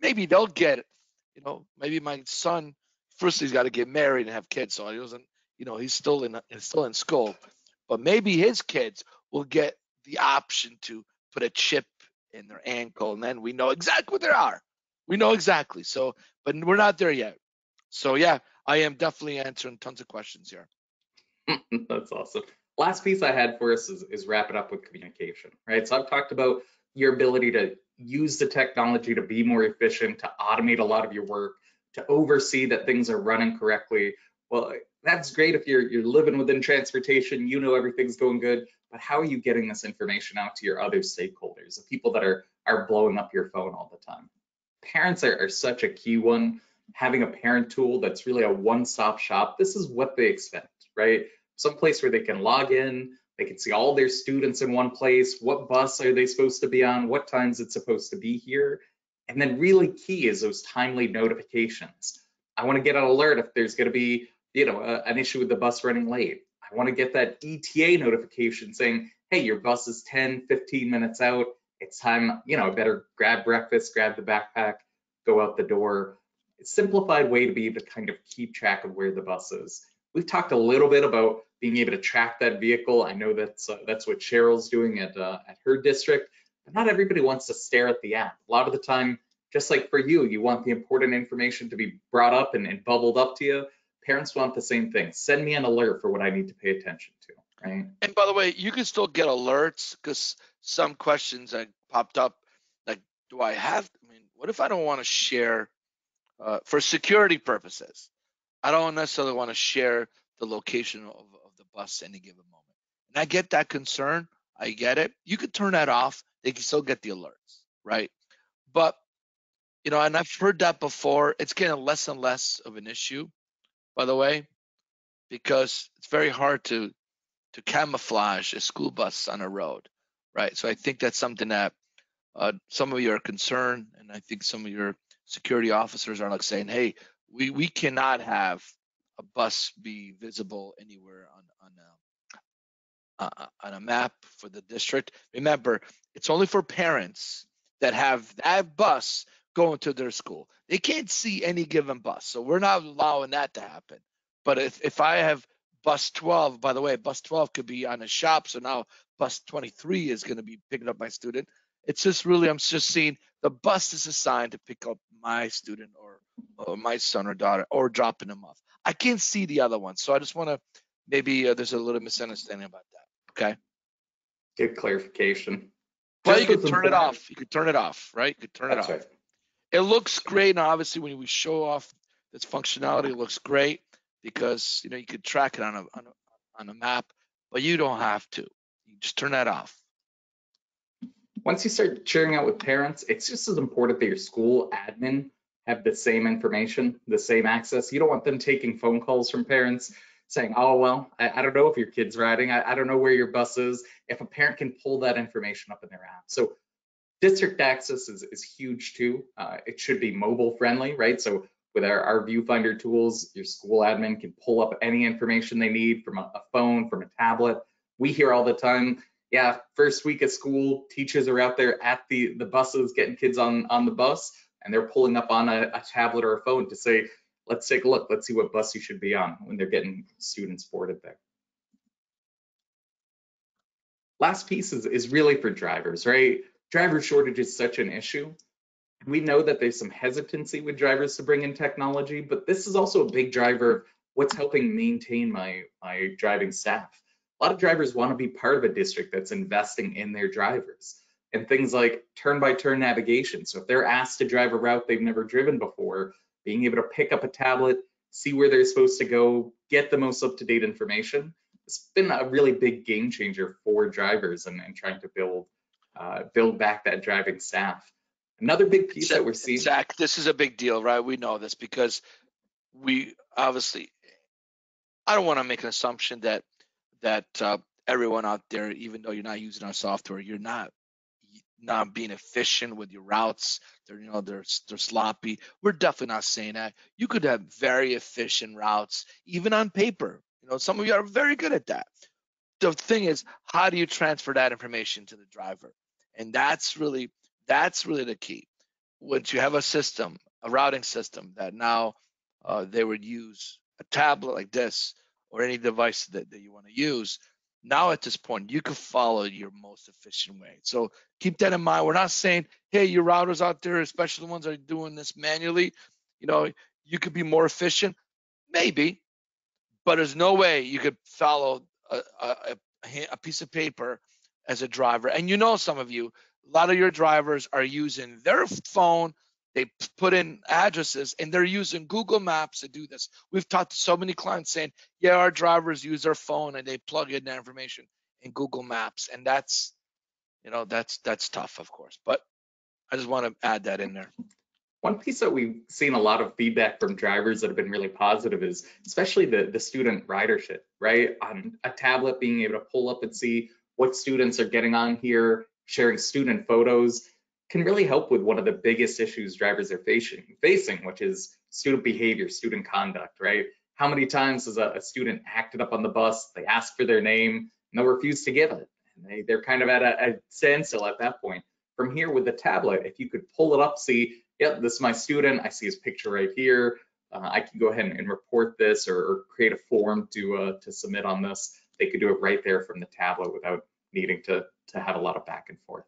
Speaker 2: maybe they'll get it. You know, maybe my son first he's got to get married and have kids, so he doesn't. You know, he's still in he's still in school, but maybe his kids will get the option to put a chip in their ankle, and then we know exactly what they are. We know exactly. So, but we're not there yet. So yeah, I am definitely answering tons of questions here.
Speaker 3: That's awesome. Last piece I had for us is, is wrap it up with communication, right? So I've talked about your ability to use the technology to be more efficient, to automate a lot of your work, to oversee that things are running correctly. Well, that's great if you're you're living within transportation, you know everything's going good, but how are you getting this information out to your other stakeholders, the people that are are blowing up your phone all the time? Parents are, are such a key one. Having a parent tool that's really a one-stop shop, this is what they expect, right? Some place where they can log in, they can see all their students in one place, what bus are they supposed to be on, what times it's supposed to be here. And then really key is those timely notifications. I want to get an alert if there's going to be, you know, a, an issue with the bus running late. I want to get that ETA notification saying, hey, your bus is 10, 15 minutes out. It's time, you know, I better grab breakfast, grab the backpack, go out the door. It's simplified way to be able to kind of keep track of where the bus is. We've talked a little bit about being able to track that vehicle. I know that's uh, that's what Cheryl's doing at uh, at her district, but not everybody wants to stare at the app. A lot of the time, just like for you, you want the important information to be brought up and, and bubbled up to you. Parents want the same thing. Send me an alert for what I need to pay attention to, right?
Speaker 2: And by the way, you can still get alerts because some questions that popped up, like, do I have? I mean, what if I don't want to share uh, for security purposes? I don't necessarily want to share the location of, of the bus any given moment. And I get that concern. I get it. You could turn that off. They can still get the alerts, right? But you know, and I've heard that before. It's getting less and less of an issue, by the way, because it's very hard to to camouflage a school bus on a road, right? So I think that's something that uh, some of you are concerned, and I think some of your security officers are like saying, "Hey, we we cannot have a bus be visible anywhere on on a, uh, on a map for the district." Remember, it's only for parents that have that bus going to their school. They can't see any given bus, so we're not allowing that to happen. But if if I have bus 12, by the way, bus 12 could be on a shop, so now bus 23 is going to be picking up my student. It's just really, I'm just seeing the bus is assigned to pick up my student or, or my son or daughter or dropping them off. I can't see the other one, so I just want to maybe uh, there's a little misunderstanding about that. Okay.
Speaker 3: Good clarification.
Speaker 2: Well, you could turn it off. You could turn it off, right? You could turn it off.
Speaker 3: right.
Speaker 2: It looks great, and obviously when we show off its functionality, it looks great because you know you could track it on a on a, on a map, but you don't have to. You just turn that off.
Speaker 3: Once you start sharing out with parents, it's just as important that your school admin have the same information, the same access. You don't want them taking phone calls from parents saying, oh, well, I, I don't know if your kid's riding. I, I don't know where your bus is. If a parent can pull that information up in their app. So district access is, is huge too. Uh, it should be mobile friendly, right? So with our, our Viewfinder tools, your school admin can pull up any information they need from a, a phone, from a tablet. We hear all the time, yeah, first week of school, teachers are out there at the, the buses getting kids on, on the bus, and they're pulling up on a, a tablet or a phone to say, let's take a look, let's see what bus you should be on when they're getting students boarded there. Last piece is, is really for drivers, right? Driver shortage is such an issue. We know that there's some hesitancy with drivers to bring in technology, but this is also a big driver of what's helping maintain my, my driving staff. A lot of drivers want to be part of a district that's investing in their drivers and things like turn by turn navigation. So if they're asked to drive a route they've never driven before, being able to pick up a tablet, see where they're supposed to go, get the most up to date information. It's been a really big game changer for drivers and, and trying to build uh, build back that driving staff. Another big piece that we're seeing.
Speaker 2: Zach, this is a big deal, right? We know this because we obviously. I don't want to make an assumption that that uh, everyone out there, even though you're not using our software, you're not not being efficient with your routes. They're, you know, they're they're sloppy. We're definitely not saying that. You could have very efficient routes, even on paper. You know, some of you are very good at that. The thing is, how do you transfer that information to the driver? And that's really that's really the key. Once you have a system, a routing system that now uh, they would use a tablet like this or any device that, that you want to use, now at this point, you can follow your most efficient way. So keep that in mind. We're not saying, hey, your routers out there, especially the ones that are doing this manually, you know, you could be more efficient. Maybe, but there's no way you could follow a, a, a piece of paper as a driver. And you know, some of you, a lot of your drivers are using their phone they put in addresses and they're using Google Maps to do this. We've talked to so many clients saying, yeah, our drivers use their phone and they plug in their information in Google Maps. And that's, you know, that's that's tough, of course. But I just want to add that in there.
Speaker 3: One piece that we've seen a lot of feedback from drivers that have been really positive is especially the, the student ridership, right? On a tablet, being able to pull up and see what students are getting on here, sharing student photos can really help with one of the biggest issues drivers are facing, facing which is student behavior, student conduct, right? How many times has a, a student acted up on the bus, they ask for their name, and they'll refuse to give it. And they, they're kind of at a, a standstill at that point. From here with the tablet, if you could pull it up, see, yep, this is my student, I see his picture right here, uh, I can go ahead and, and report this or, or, create a form to uh, to submit on this. They could do it right there from the tablet without needing to to have a lot of back and forth.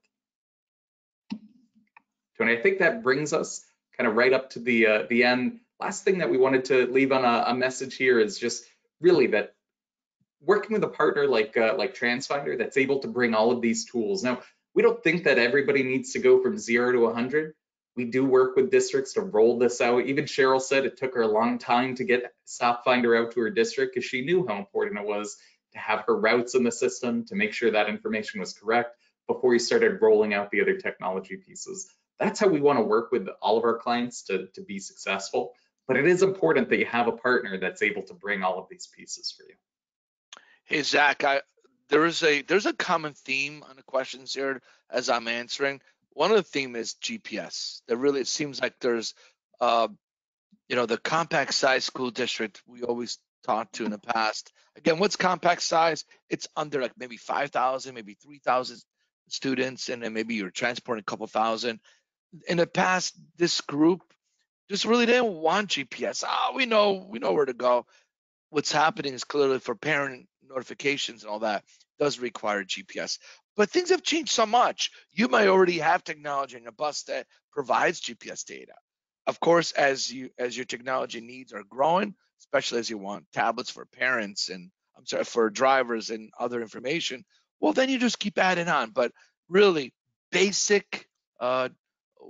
Speaker 3: Tony, I think that brings us kind of right up to the uh, the end. Last thing that we wanted to leave on a, a message here is just really that working with a partner like uh, like Transfinder that's able to bring all of these tools. Now, we don't think that everybody needs to go from zero to 100. We do work with districts to roll this out. Even Cheryl said it took her a long time to get Stopfinder out to her district because she knew how important it was to have her routes in the system to make sure that information was correct before you started rolling out the other technology pieces that's how we want to work with all of our clients to, to be successful. But it is important that you have a partner that's able to bring all of these pieces for you.
Speaker 2: Hey Zach, I, there is a there's a common theme on the questions here as I'm answering. One of the theme is GPS. There really it seems like there's uh, you know the compact size school district we always talked to in the past. Again, what's compact size? It's under like maybe 5,000, maybe 3,000 students, and then maybe you're transporting a couple thousand in the past, this group just really didn't want GPS. Ah, we know we know where to go. What's happening is clearly for parent notifications and all that does require GPS. But things have changed so much. You might already have technology in a bus that provides GPS data. Of course, as you as your technology needs are growing, especially as you want tablets for parents and I'm sorry for drivers and other information, well then you just keep adding on. But really, basic uh,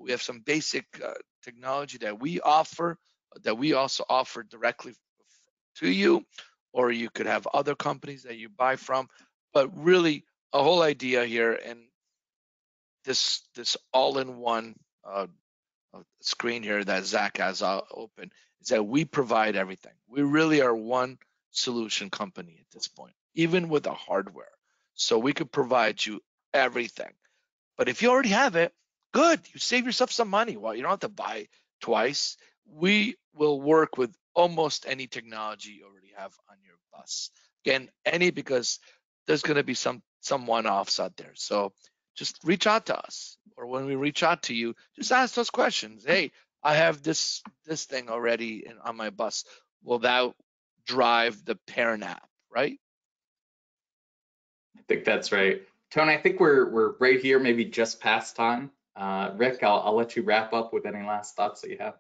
Speaker 2: we have some basic uh, technology that we offer that we also offer directly to you, or you could have other companies that you buy from. But really, a whole idea here and this this all-in-one uh, uh screen here that Zach has uh, open is that we provide everything. We really are one solution company at this point, even with the hardware. So we could provide you everything. But if you already have it, Good. You save yourself some money. Well, you don't have to buy twice. We will work with almost any technology you already have on your bus. Again, any because there's going to be some some one-offs out there. So just reach out to us, or when we reach out to you, just ask those questions. Hey, I have this this thing already in, on my bus. Will that drive the parent app, right?
Speaker 3: I think that's right. Tony, I think we're we're right here, maybe just past time. Uh, Rick, I'll, I'll let you wrap up with any last thoughts that you have.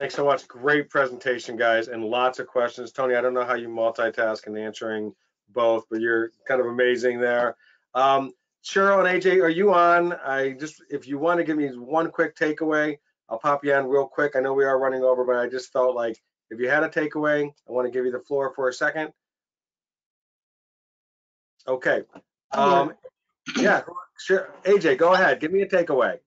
Speaker 1: Thanks so much. Great presentation, guys, and lots of questions. Tony, I don't know how you multitask in answering both, but you're kind of amazing there. Um, Cheryl and AJ, are you on? I just, if you want to give me one quick takeaway, I'll pop you on real quick. I know we are running over, but I just felt like if you had a takeaway, I want to give you the floor for a second. Okay. Um, yeah, sure. AJ, go ahead. Give me a takeaway.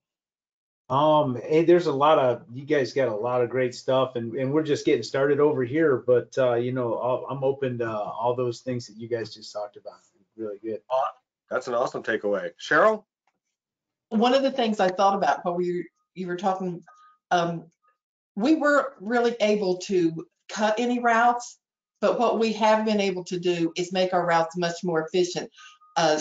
Speaker 5: Um, hey, there's a lot of you guys got a lot of great stuff, and and we're just getting started over here. But uh, you know, I'll, I'm open to all those things that you guys just talked about. Really good.
Speaker 1: That's an awesome takeaway. Cheryl.
Speaker 4: one of the things I thought about while we, you were talking, um, we weren't really able to cut any routes, but what we have been able to do is make our routes much more efficient. Uh,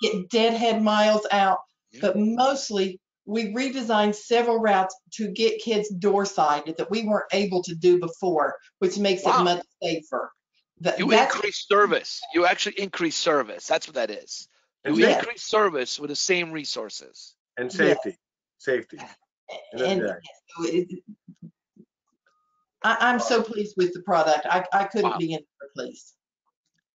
Speaker 4: get deadhead miles out,
Speaker 2: Yeah.
Speaker 4: but mostly we redesigned several routes to get kids door sided that we weren't able to do before, which makes
Speaker 2: Wow.
Speaker 4: it much safer. That-
Speaker 2: You increase service. You actually increase service. That's what that is. You
Speaker 4: Yeah.
Speaker 2: increase service with the same resources.
Speaker 1: And
Speaker 4: Yeah.
Speaker 1: safety, safety. And then
Speaker 4: it- I, I'm so pleased with the product. I, I couldn't
Speaker 2: Wow.
Speaker 4: be any more pleased.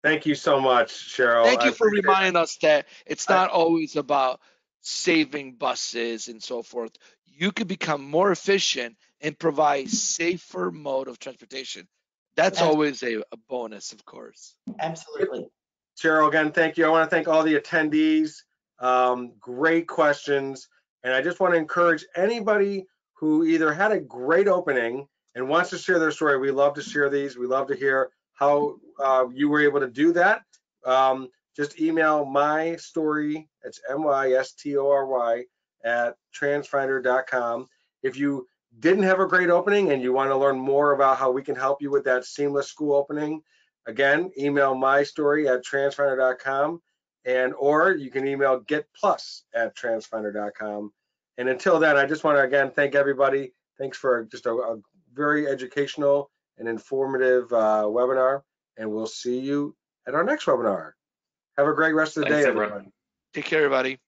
Speaker 1: Thank you so much, Cheryl.
Speaker 2: Thank
Speaker 1: I
Speaker 2: you for
Speaker 1: appreciate it.
Speaker 2: reminding us that it's
Speaker 1: I-
Speaker 2: not always about saving buses and so forth. You can become more efficient and provide safer mode of transportation. That's
Speaker 4: Abs-
Speaker 2: always a, a bonus, of course.
Speaker 4: Absolutely.
Speaker 1: Cheryl, again, thank you. I want to thank all the attendees. Um, great questions. And I just want to encourage anybody who either had a great opening and wants to share their story. We love to share these. We love to hear how uh, you were able to do that. Um, just email my story. It's M-Y-S-T-O-R-Y at transfinder.com. If you didn't have a great opening and you want to learn more about how we can help you with that seamless school opening, again, email my story at transfinder.com and or you can email getplus at transfinder.com. And until then, I just want to again thank everybody. Thanks for just a, a very educational and informative uh, webinar. And we'll see you at our next webinar. Have a great rest of the
Speaker 3: Thanks,
Speaker 1: day,
Speaker 3: everyone.
Speaker 1: everyone.
Speaker 2: Take care, everybody.